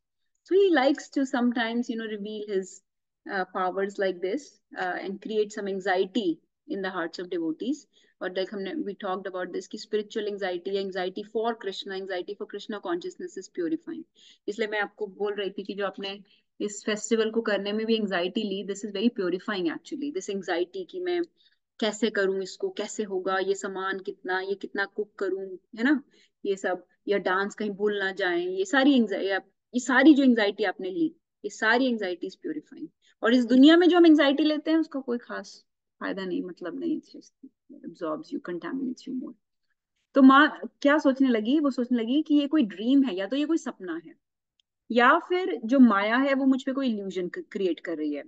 so he to sometimes you know reveal his uh, powers like this uh, and create some anxiety in the of devotees. और लाइक हमने वी टॉक्ड अबाउट दिस की spiritual anxiety anxiety for Krishna anxiety for Krishna consciousness is purifying इसलिए मैं आपको बोल रही थी कि जो आपने इस फेस्टिवल को करने में भी anxiety Lee this is very purifying actually this anxiety की मैं कैसे करूँ इसको, कैसे होगा, ये सामान कितना, ये कितना कुक करूँ, है ना? ये सब, या डांस कहीं भूल ना जाए, ये सारी ये सारी जो एंजाइटी आपने ली, ये सारी एंजाइटी इज़ प्योरीफाइंग और इस दुनिया में जो हम एंजाइटी लेते हैं, उसका कोई खास फ़ायदा नहीं मतलब नहीं absorbs you, contaminates you more. तो माँ क्या सोचने लगी? वो सोचने लगी कि ये कोई ड्रीम है या तो ये कोई सपना है, या फिर जो माया है वो मुझ पे कोई इल्यूजन क्रिएट कर रही है,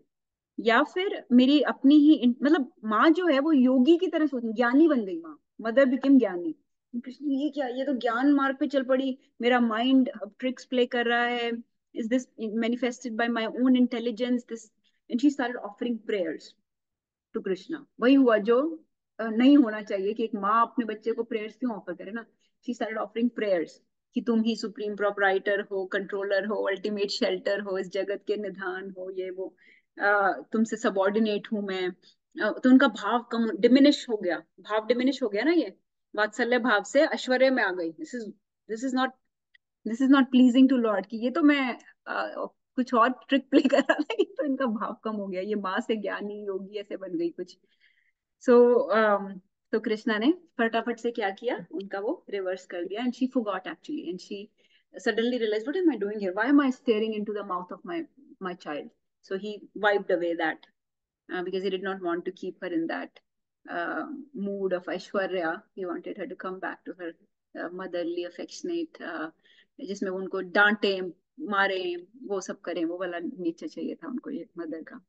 या फिर मेरी अपनी ही मतलब माँ जो है वो योगी की तरह सोच, ज्ञानी बन गई माँ मदर बिकेम ज्ञानी। ये क्या, ये तो ज्ञान मार्ग पे चल पड़ी, मेरा माइंड ट्रिक्स प्ले कर रहा है is this manifested by my own intelligence this and she started offering prayers to Krishna वही हुआ जो नहीं होना चाहिए कि एक माँ अपने बच्चे को प्रेयर्स क्यों ऑफ़र करे ना? शी स्टार्टेड ऑफरिंग प्रेयर्स कि तुम ही सुप्रीम प्रोपराइटर हो कंट्रोलर हो अल्टीमेट शेल्टर हो इस जगत के निधान हो ये वो। तुमसे सबॉर्डिनेट हूँ मैं। तो उनका भाव कम डिमिनिश हो गया। भाव डिमिनिश हो गया ना ये? वात्सल्य भाव से ऐश्वर्य में आ गई। This is this is not this is not pleasing to Lord कि ये तो मैं आ, कुछ और ट्रिक प्ले कर रहा था तो इनका भाव कम हो गया। ये माँ से ज्ञानी योगी ऐसे बन गई कुछ। सो so, um, तो कृष्णा ने फटाफट से क्या किया उनका वो रिवर्स कर दिया and she forgot actually and she suddenly realized what am i doing here why am i staring into the mouth of my my child so he wiped away that uh, because he did not want to keep her in that uh, mood of aishwarya he wanted her to come back to her uh, motherly affectionate uh, जिसमें उनको डांटे मारे वो सब करें वो वाला nature चाहिए था उनको ये मदर का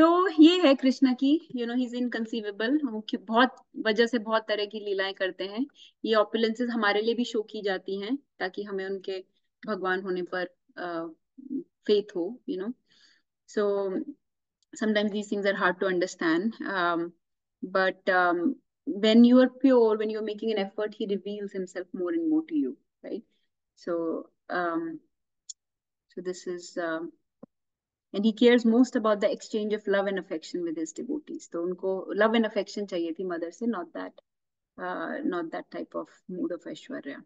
तो ये है कृष्णा की you know his is inconceivable वो बहुत वजह से बहुत तरह की लीलाएँ करते हैं। ये ऑपुलेंसेज हमारे लिए भी शो की जाती हैं ताकि हमें उनके भगवान होने पर फेथ uh, हो you know so sometimes these things are hard to understand but when you are pure when you are making an effort he reveals himself more and more to you right so so this is and he cares most about the exchange of love and affection with his devotees. तो उनको love and affection चाहिए थी mother से that uh, not that type of mood of Aishwarya.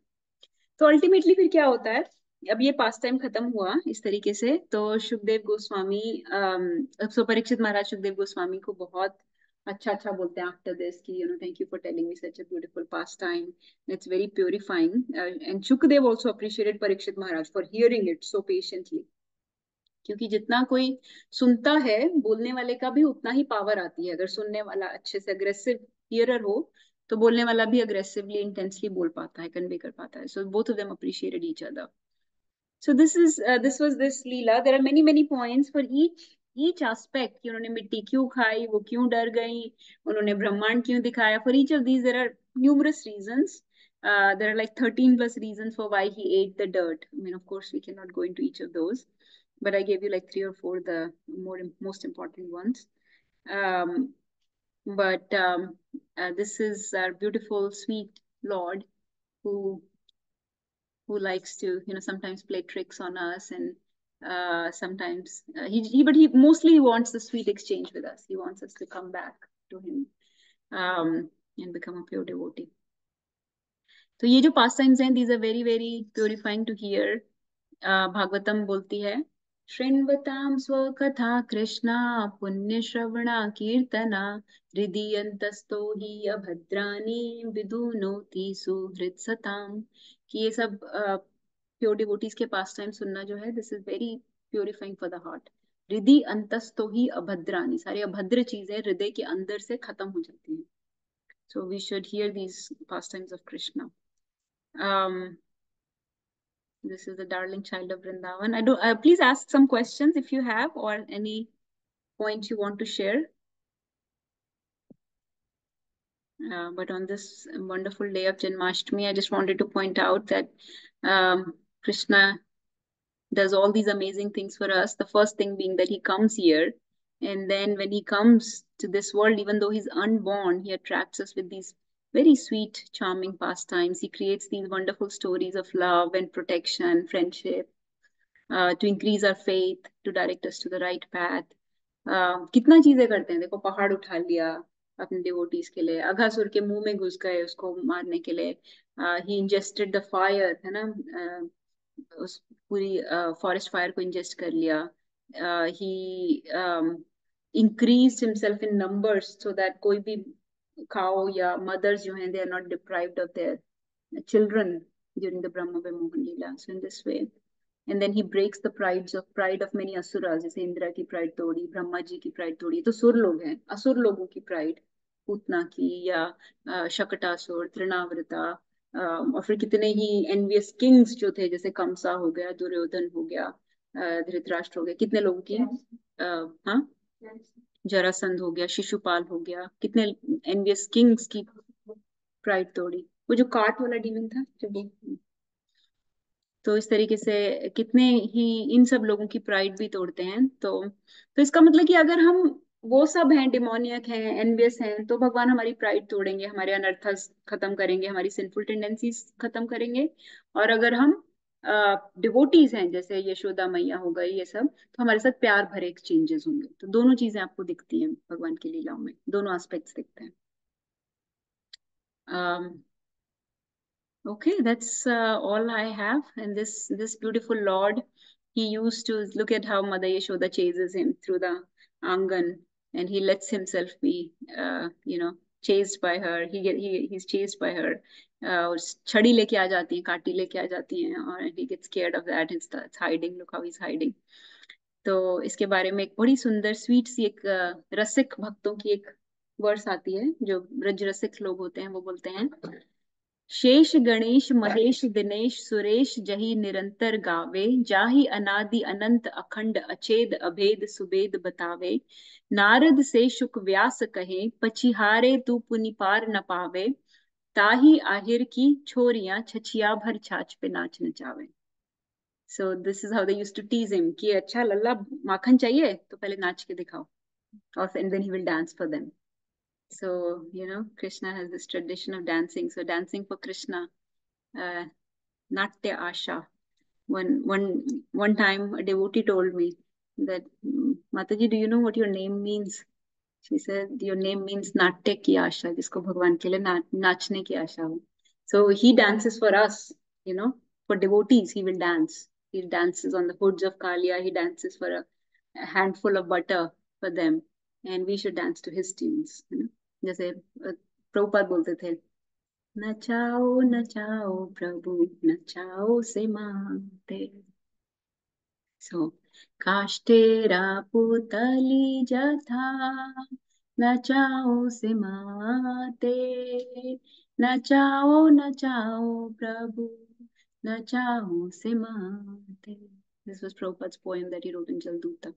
तो ultimately फिर क्या होता है? अब ये पास टाइम खत्म हुआ इस तरीके से तो सुखदेव गोस्वामी अब सो परीक्षित महाराज सुखदेव गोस्वामी को बहुत अच्छा अच्छा बोलते हैं आफ्टर दिस कि you know thank you for telling me such a beautiful pastime it's very purifying and Sukhdev also appreciated Parikshit Maharaj for hearing it so patiently क्योंकि जितना कोई सुनता है, बोलने वाले का भी उतना ही पावर आती है। अगर सुनने वाला अच्छे से अग्रेसिव हियरर हो तो बोलने वाला भी अग्रेसिवली इंटेंसली बोल पाता है कन्वे कर पाता है। So both of them appreciated each other so this is this was this leela there are many many points for each each aspect कि उन्होंने मिट्टी क्यों खाई, वो क्यों डर गई, उन्होंने ब्रह्मांड क्यों दिखाया? For each of these there are numerous reasons there are like 13 plus reasons for why he ate the dirt I mean of course we can not go into each of but I gave you like three or four the more most important ones. Um, but um, uh, this is our beautiful, sweet Lord who who likes to you know sometimes play tricks on us and uh, sometimes uh, he, he but he mostly wants the sweet exchange with us. He wants us to come back to him um, and become a pure devotee. तो ये जो पास times हैं these are very very purifying to hear Bhagavatam बोलती है शृण्वतां स्वकथा कृष्णा, पुण्यश्रवणा कीर्तना, हृदयन्तस्तो हि अभद्राणि विदुनोति सुहृत्सताम कि ये सब प्योर डिवोटीज के पास टाइम सुनना जो है this is very purifying for the heart हृदय अंतस्तो ही अभद्रानी सारी अभद्र चीज़ें हृदय के अंदर से खत्म हो जाती हैं। So we should hear these pastimes of Krishna um this is the darling child of Vrindavan. I do. Uh, please ask some questions if you have or any point you want to share. Uh, but on this wonderful day of Janmashtami, I just wanted to point out that um, Krishna does all these amazing things for us. The first thing being that he comes here, and then when he comes to this world, even though he's unborn, he attracts us with these very sweet, charming pastimes. He creates these wonderful stories of love and protection, friendship, uh, to increase our faith, to direct us to the right path. Uh, कितना चीजें करते हैं देखो पहाड़ उठा लिया अपने devotees के लिए अघासुर के मुंह में घुस गए उसको मारने के लिए ही इंजेस्टेड द फायर है ना uh, उस पूरी फॉरेस्ट uh, फायर को इंजेस्ट कर लिया he increase himself in numbers so that कोई भी cow या mothers जो हैं they are not deprived of their children during the Brahma Vimohan Leela. So in this way, and then he breaks the prides of pride of many asuras जैसे इंद्रा की pride तोड़ी ब्रह्मा जी की pride तोड़ी तो सुर लोग हैं असुर लोगों की प्राइड पूतना की या शकटासुर तृणावृता और फिर कितने ही एनवियस किंग्स जो थे जैसे कंसा हो गया दुर्योधन हो गया धृतराष्ट्र हो गया कितने लोगों की हाँ जरासंध हो गया, शिशुपाल हो गया, कितने एनवियस किंग्स की प्राइड तोड़ी। वो जो काट वाला डीमन था तो इस तरीके से कितने ही इन सब लोगों की प्राइड भी तोड़ते हैं तो तो इसका मतलब कि अगर हम वो सब हैं डिमोनियक हैं एनवियस हैं तो भगवान हमारी प्राइड तोड़ेंगे, हमारे अनर्थस खत्म करेंगे, हमारी सिंफुल टेंडेंसीज खत्म करेंगे, और अगर हम डिवोटीज हैं जैसे यशोदा मैया हो गई ये सब तो हमारे साथ प्यार भरे एक्सचेंजेस होंगे तो दोनों चीज़ें आपको दिखती हैं भगवान की लीलाओं में दोनों एस्पेक्ट्स दिखते हैं um, okay that's uh, all i have and this this beautiful lord he used to look at how mother yashoda chases him through the angan and he lets himself be uh, you know chased by her he get he he's chased by her Uh, छड़ी लेके आ जाती है काटी लेके आ जाती हैं और he gets scared of that and starts hiding look how he's hiding तो इसके बारे में एक बड़ी सुंदर स्वीट सी एक रसिक भक्तों की एक वर्स आती है जो ब्रज रसिक लोग होते हैं वो बोलते हैं शेष गणेश, महेश, दिनेश, सुरेश, जही, निरंतर गावे। जाहि अनादि अनंत, अखंड, अचेद, अभेद सुबेद बतावे। नारद से शुक व्यास कहे, पचिहारे तू पुनिपार न पावे। ताही आहिर की छोरियाँ, छछिया भर छाछ पे नाच नचावे so this is how they used to tease him कि अच्छा लल्ला, माखन चाहिए? तो पहले नाच के दिखाओ। और then he will dance for them So, you know, Krishna has this tradition of dancing. So dancing for Krishna, uh, Natya Asha. One, one, one time a devotee told me that, Mataji, do you know what your name means? She said, your name means Natya ki Asha, jisko Bhagwan ke liye na, nachne ki Asha ho. So he dances for us, you know, for devotees, he will dance. He dances on the hoods of Kalia. He dances for a, a handful of butter for them. And we should dance to his tunes, you know. जैसे प्रभुपाद बोलते थे नचाओ नचाओ प्रभु नचाओ से मांगते सो काष्ठेरा पुतली जथा नचाओ से माते नचाओ नचाओ प्रभु नचाओ से माते This was Prabhupada's poem that he wrote in Jalduta.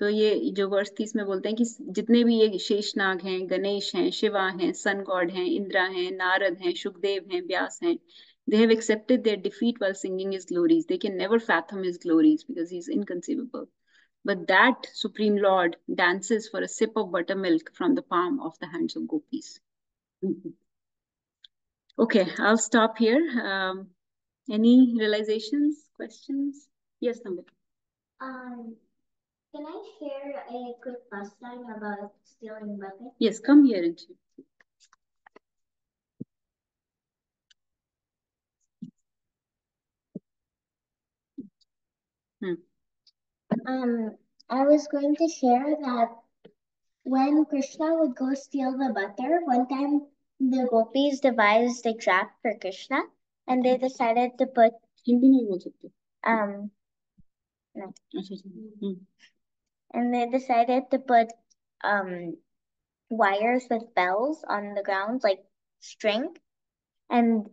तो ये जो वर्ष थी इसमें बोलते हैं कि जितने भी ये शेषनाग हैं गणेश हैं शिवा हैं सन गॉड हैं इंद्रा हैं नारद हैं सुखदेव हैं व्यास हैं they have accepted their defeat while singing his glories they can never fathom his glories because he is inconceivable but that supreme Lord dances for a sip of buttermilk from the palm of the hands of gopis okay I will stop here any realisations questions yes number Can I share a quick last time about stealing weapons? Yes, come here and share. Hmm. Um, I was going to share that when Krishna would go steal the butter, one time the gopis devised a trap for Krishna and they decided to put um no. Hmm and they decided to put um wires with bells on the ground, like string, and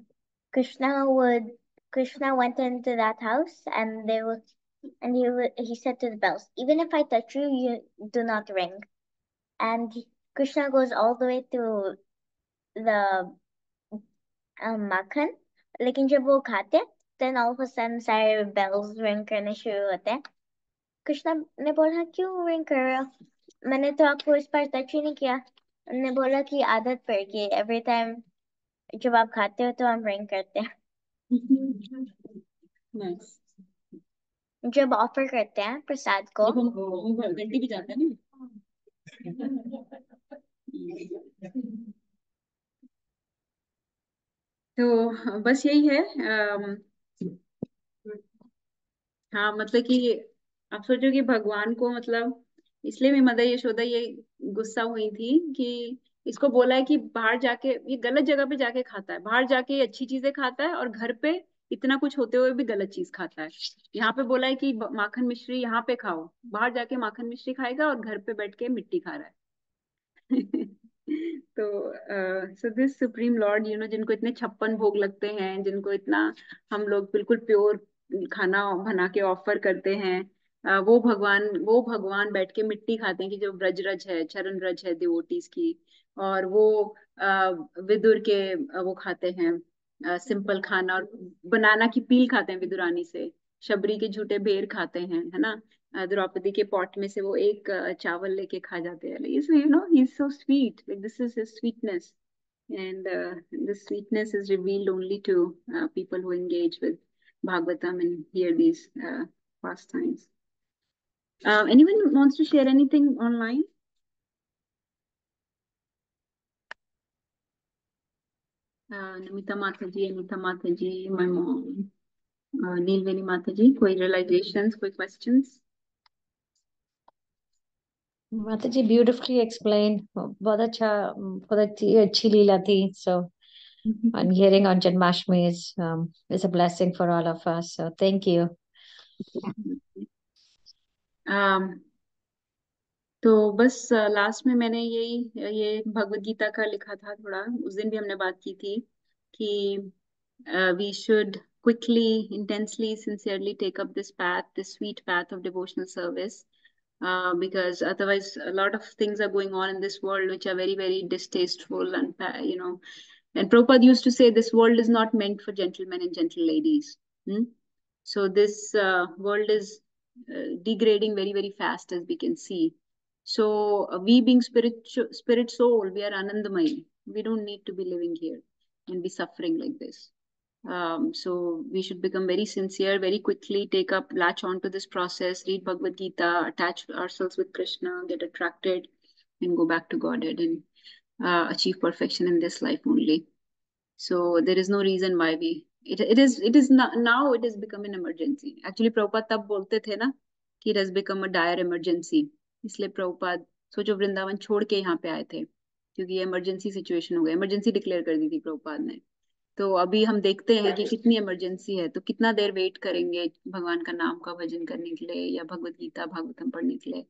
Krishna would Krishna went into that house, and they would and he would, he said to the bells, even if I touch you, you do not ring. And he- Krishna goes all the way to the um, makhan, लेकिन जब वो खाते then all of a sudden सारे bells ring करने शुरू होते हैं कृष्णा ने बोला क्यों रिंग कर रहे हो? मैंने तो आपको इस पर टच ही नहीं किया। उन्होंने बोला कि आदत पड़ गई एवरी टाइम जब आप खाते हो तो हम रिंग करते हैं। Nice. जब ऑफ़र करते हैं प्रसाद को। भी जाते हैं तो बस यही है अम, हाँ मतलब कि आप सोचो कि भगवान को मतलब इसलिए भी मदर यशोदा ये गुस्सा हुई थी कि इसको बोला है कि बाहर जाके, ये गलत जगह पे जाके खाता है। बाहर जाके अच्छी चीज़ें खाता है और घर पे इतना कुछ होते हुए भी गलत चीज़ खाता है। यहाँ पे बोला है कि माखन मिश्री यहाँ पे खाओ। बाहर जाके माखन मिश्री खाएगा और घर पे बैठ के मिट्टी खा रहा है। तो so this supreme Lord you know जिनको इतने छप्पन भोग लगते हैं, जिनको इतना हम लोग बिल्कुल प्योर खाना बना के ऑफ़र करते हैं वो भगवान वो भगवान बैठ के मिट्टी खाते हैं कि जो ब्रजरज है चरण रज है डिवोटीज की और वो विदुर के वो खाते हैं सिंपल खाना और बनाना की पील खाते हैं विदुरानी से शबरी के झूठे बेर खाते हैं है ना? द्रौपदी के पॉट में से वो एक चावल लेके खा जाते हैं। You know he is so sweet like this is his sweetness and uh, this sweetness is revealed only to uh, people who engage with Bhagavatam and hear these Um, anyone wants to share anything online? Uh, Namita Mataji, Anita Mataji, my mom, uh, Neelveni Mataji, koi realizations, koi questions? Mataji beautifully explained. Bahut for the Chili Lati. So, mm-hmm. and hearing on Janmashmi is um, is a blessing for all of us. So, thank you. Mm-hmm. तो बस last में मैंने यही ये, ये भगवत गीता का लिखा था थोड़ा। उस दिन भी हमने बात की थी कि we should quickly intensely sincerely take up this path this sweet path of devotional service because otherwise lot of things are going on in this world which are very very distasteful you know and proper used to say this world is not meant for gentleman and gentle ladies so this world is degrading very very fast as we can see so uh, we being spirit spirit soul we are anandamai we don't need to be living here and be suffering like this um, so we should become very sincere, very quickly take up, latch on to this process, read Bhagavad Gita, attach ourselves with Krishna, get attracted, and go back to Godhead and uh, achieve perfection in this life only. So there is no reason why we. It, it is it is not, now it has become an emergency. Actually, Prabhupada तब बोलते थे ना कि it has become a dire emergency. इसलिए प्रभुपाद सोचो वृंदावन छोड़ के यहाँ पे आए थे क्योंकि ये इमरजेंसी सिचुएशन हो गया इमरजेंसी डिक्लेयर कर दी थी प्रभुपाद ने तो अभी हम देखते हैं कि कितनी इमरजेंसी है तो कितना देर वेट करेंगे भगवान का नाम का भजन करने के लिए या भगवत गीता भागवतम पढ़ने के लिए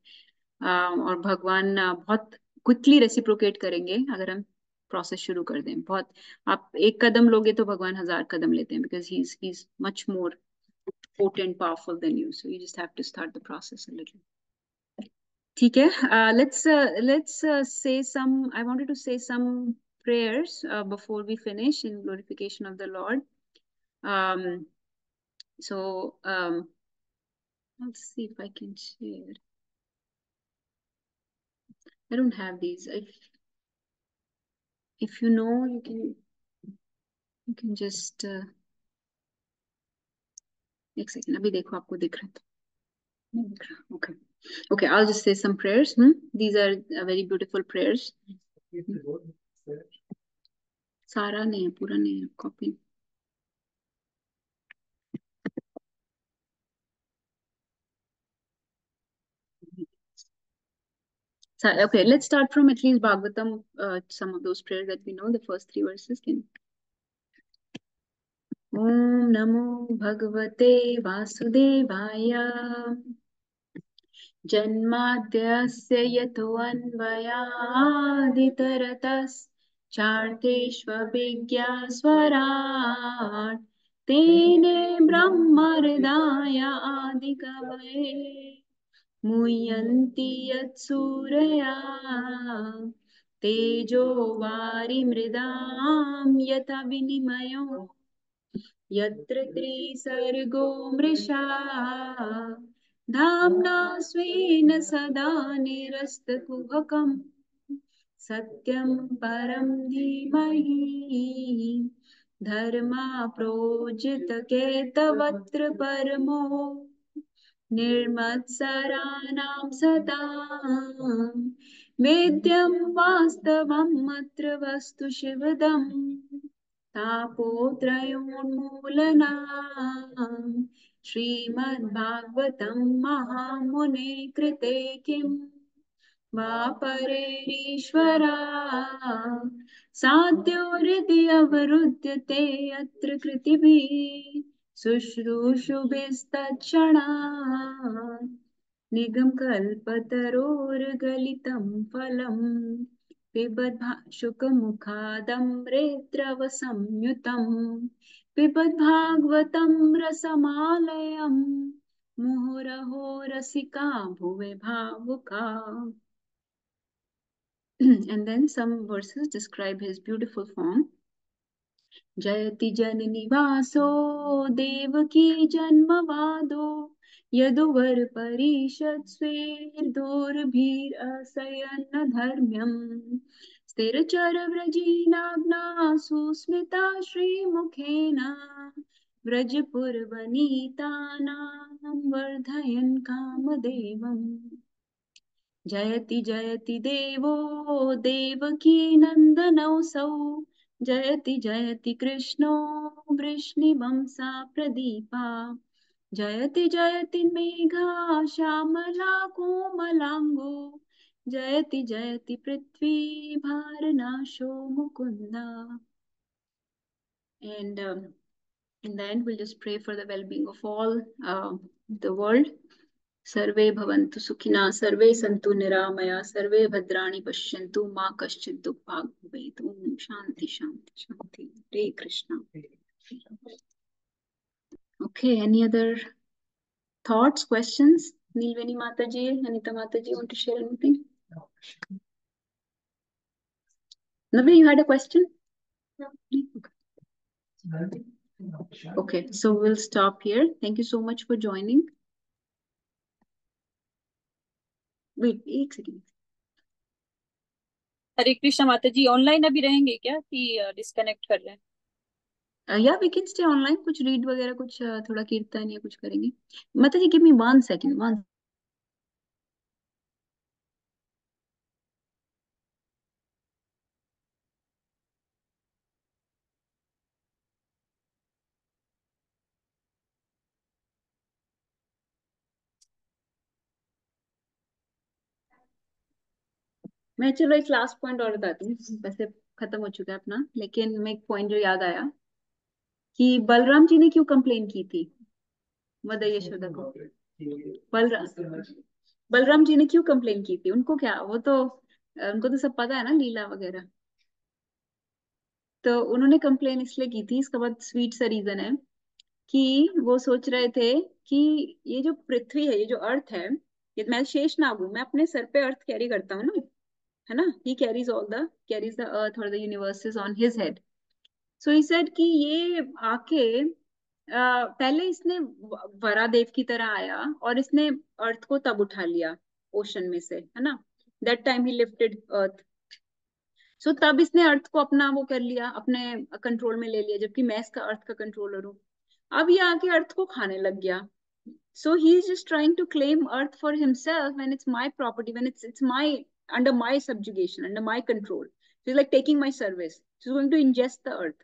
और भगवान बहुत क्विकली रेसिप्रोकेट करेंगे अगर हम प्रोसेस शुरू कर दें बहुत आप एक कदम लोगे तो भगवान हजार कदम लेते हैं because he is much more potent powerful than you so you just have to start the process a little ठीक है uh, let's uh, let's uh, say some I wanted to say some prayers uh, before we finish in glorification of the Lord. Um, so um, let's see if I can share. I don't have these. If if you know, you can you can just uh, एक second अभी देखो आपको दिख रहा था okay okay I'll just say some prayers hmm? these are uh, very beautiful prayers सारा नहीं है पूरा नहीं है copy okay, let's start from at least Bhagavatam, uh, some of those prayers that we know, the first three verses. Can... Om Namo Bhagavate Vasudevaya जन्माद्यस्य यतोऽन्वयादितरतश्चार्थेष्वभिज्ञास्वराट् तेने ब्रह्महृदाय आदिकवये मुह्यन्ति यत्सूरया तेजो वारिमृदां यथा विनिमयो यत्र त्रिसर्गो मृषा, धाम्ना स्वेन सदा निरस्तकुहकम् सत्यं परं धीमहि, धर्मा प्रोजितकेतवत्र परमो। निर्मत्सराणां सदा। वेद्यं वास्तवम् अत्र वस्तु शिवदम् तापोत्रयोन्मूलना। श्रीमद्भागवतं महामुने कृते किं? वा परेरीश्वरा साध्यो हृदि अवरुध्यते अत्र कृतिभिः। शुश्रूषुभिस्तत्क्षणा निगमकल्पतरोर्गलितं फलम्। पिबद्भाशुकमुखादमृद्रवसंयुतम् पिबद्भागवतं रसमालयम्। मुहुरहो रसिका भुवे भावुका। And then some verses describe his beautiful form. जयति जननिवासो, देवकी जन्मवादो, यदुवर परिषद स्वेर्दोर्भिरसयन्न धर्म्यम्। स्थिरचर सुस्मिता श्रीमुखेन व्रजपुरवनीतानां वर्धयन् कामदेवम्। जयति जयति देवो, देवकी नन्दनौसौ जयति जयति कृष्णो वृष्णिवंसा प्रदीपा जयति जयति मेघा श्यामला कोमलाङ्गो जयति जयति पृथ्वी भारनाशो Mukunda and um, in the end we'll just pray for the well-being of all uh, the world सर्वे भवन्तु सुखिना सर्वे सन्तु निरामया सर्वे भद्राणि पश्यन्तु मा कश्चित् दुःखाग् भवेत्। ॐ शान्ति शान्ति शान्ति। Hare Krishna. Okay any other thoughts questions Neelveni Mata ji Anita Mata ji want to share anything नवे you had a question okay so we will stop here thank you so much for joining wait एक second Hare Krishna माता ji online अभी रहेंगे क्या कि disconnect कर रहे हैं? या वी कैन स्टे ऑनलाइन कुछ रीड वगैरह कुछ थोड़ा कीर्तन या कुछ करेंगे. Mata ji give me one second one मैं चलो एक लास्ट पॉइंट और बताती हूँ वैसे खत्म हो चुका है अपना लेकिन मैं एक पॉइंट जो याद आया कि बलराम जी ने क्यों कंप्लेन की थी? मदर यशोदा को। बलराम बलराम जी ने क्यों कंप्लेन की थी? उनको क्या? वो तो उनको तो सब पता है ना लीला वगैरह। तो उन्होंने कंप्लेन इसलिए की थी इसका बहुत स्वीट सा रीजन है कि वो सोच रहे थे कि ये जो पृथ्वी है ये जो अर्थ है ये मैं शेष नाग हूँ मैं अपने सर पे अर्थ कैरी करता हूँ ना है ना? He carries all the carries the earth और the universes on his head so he said कि ये आके uh, पहले इसने वरादेव की तरह आया और इसने अर्थ को तब उठा लिया ओशन में से है ना? That time he lifted earth so तब इसने अर्थ को अपना वो कर लिया अपने कंट्रोल में ले लिया जबकि मैं इसका अर्थ का कंट्रोलर हूँ। अब ये आके अर्थ को खाने लग गया। So he is just trying to claim earth for himself when it's my property when it's it's my under my subjugation under my control so he's like taking my service so he's going to ingest the earth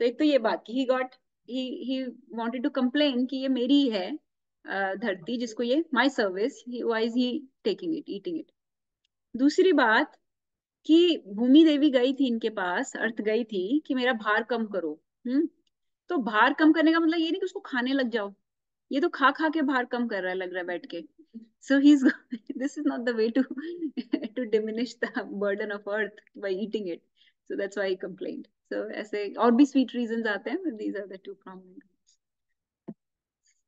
तो एक तो ये बात कि he got he he wanted to complain कि ये मेरी है धरती जिसको ये my service he, why is he taking it eating it दूसरी बात कि भूमि देवी गई थी इनके पास अर्थ गई थी कि मेरा भार कम करो हम्म तो भार कम करने का मतलब ये नहीं कि उसको खाने लग जाओ ये तो खा खा के भार कम कर रहा है लग रहा है बैठ के। So he this is not the way to to diminish the burden of earth by eating it so that's why he so ऐसे और भी स्वीट रीजंस आते हैं but are the two prominent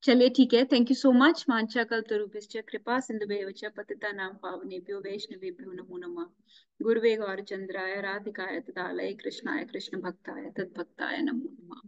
चलिए ठीक है थैंक यू सो मच मांचा कल्पतरुभ्यश्च कृपा सिंधुभ्येव च पतितानां पावनेभ्यो वैष्णवेभ्यो नमो नमः। गुरुवे गौरचंद्राय राधिकाय, तदालय, कृष्णाय कृष्ण भक्ताय तद्भक्ताय नमो नमः।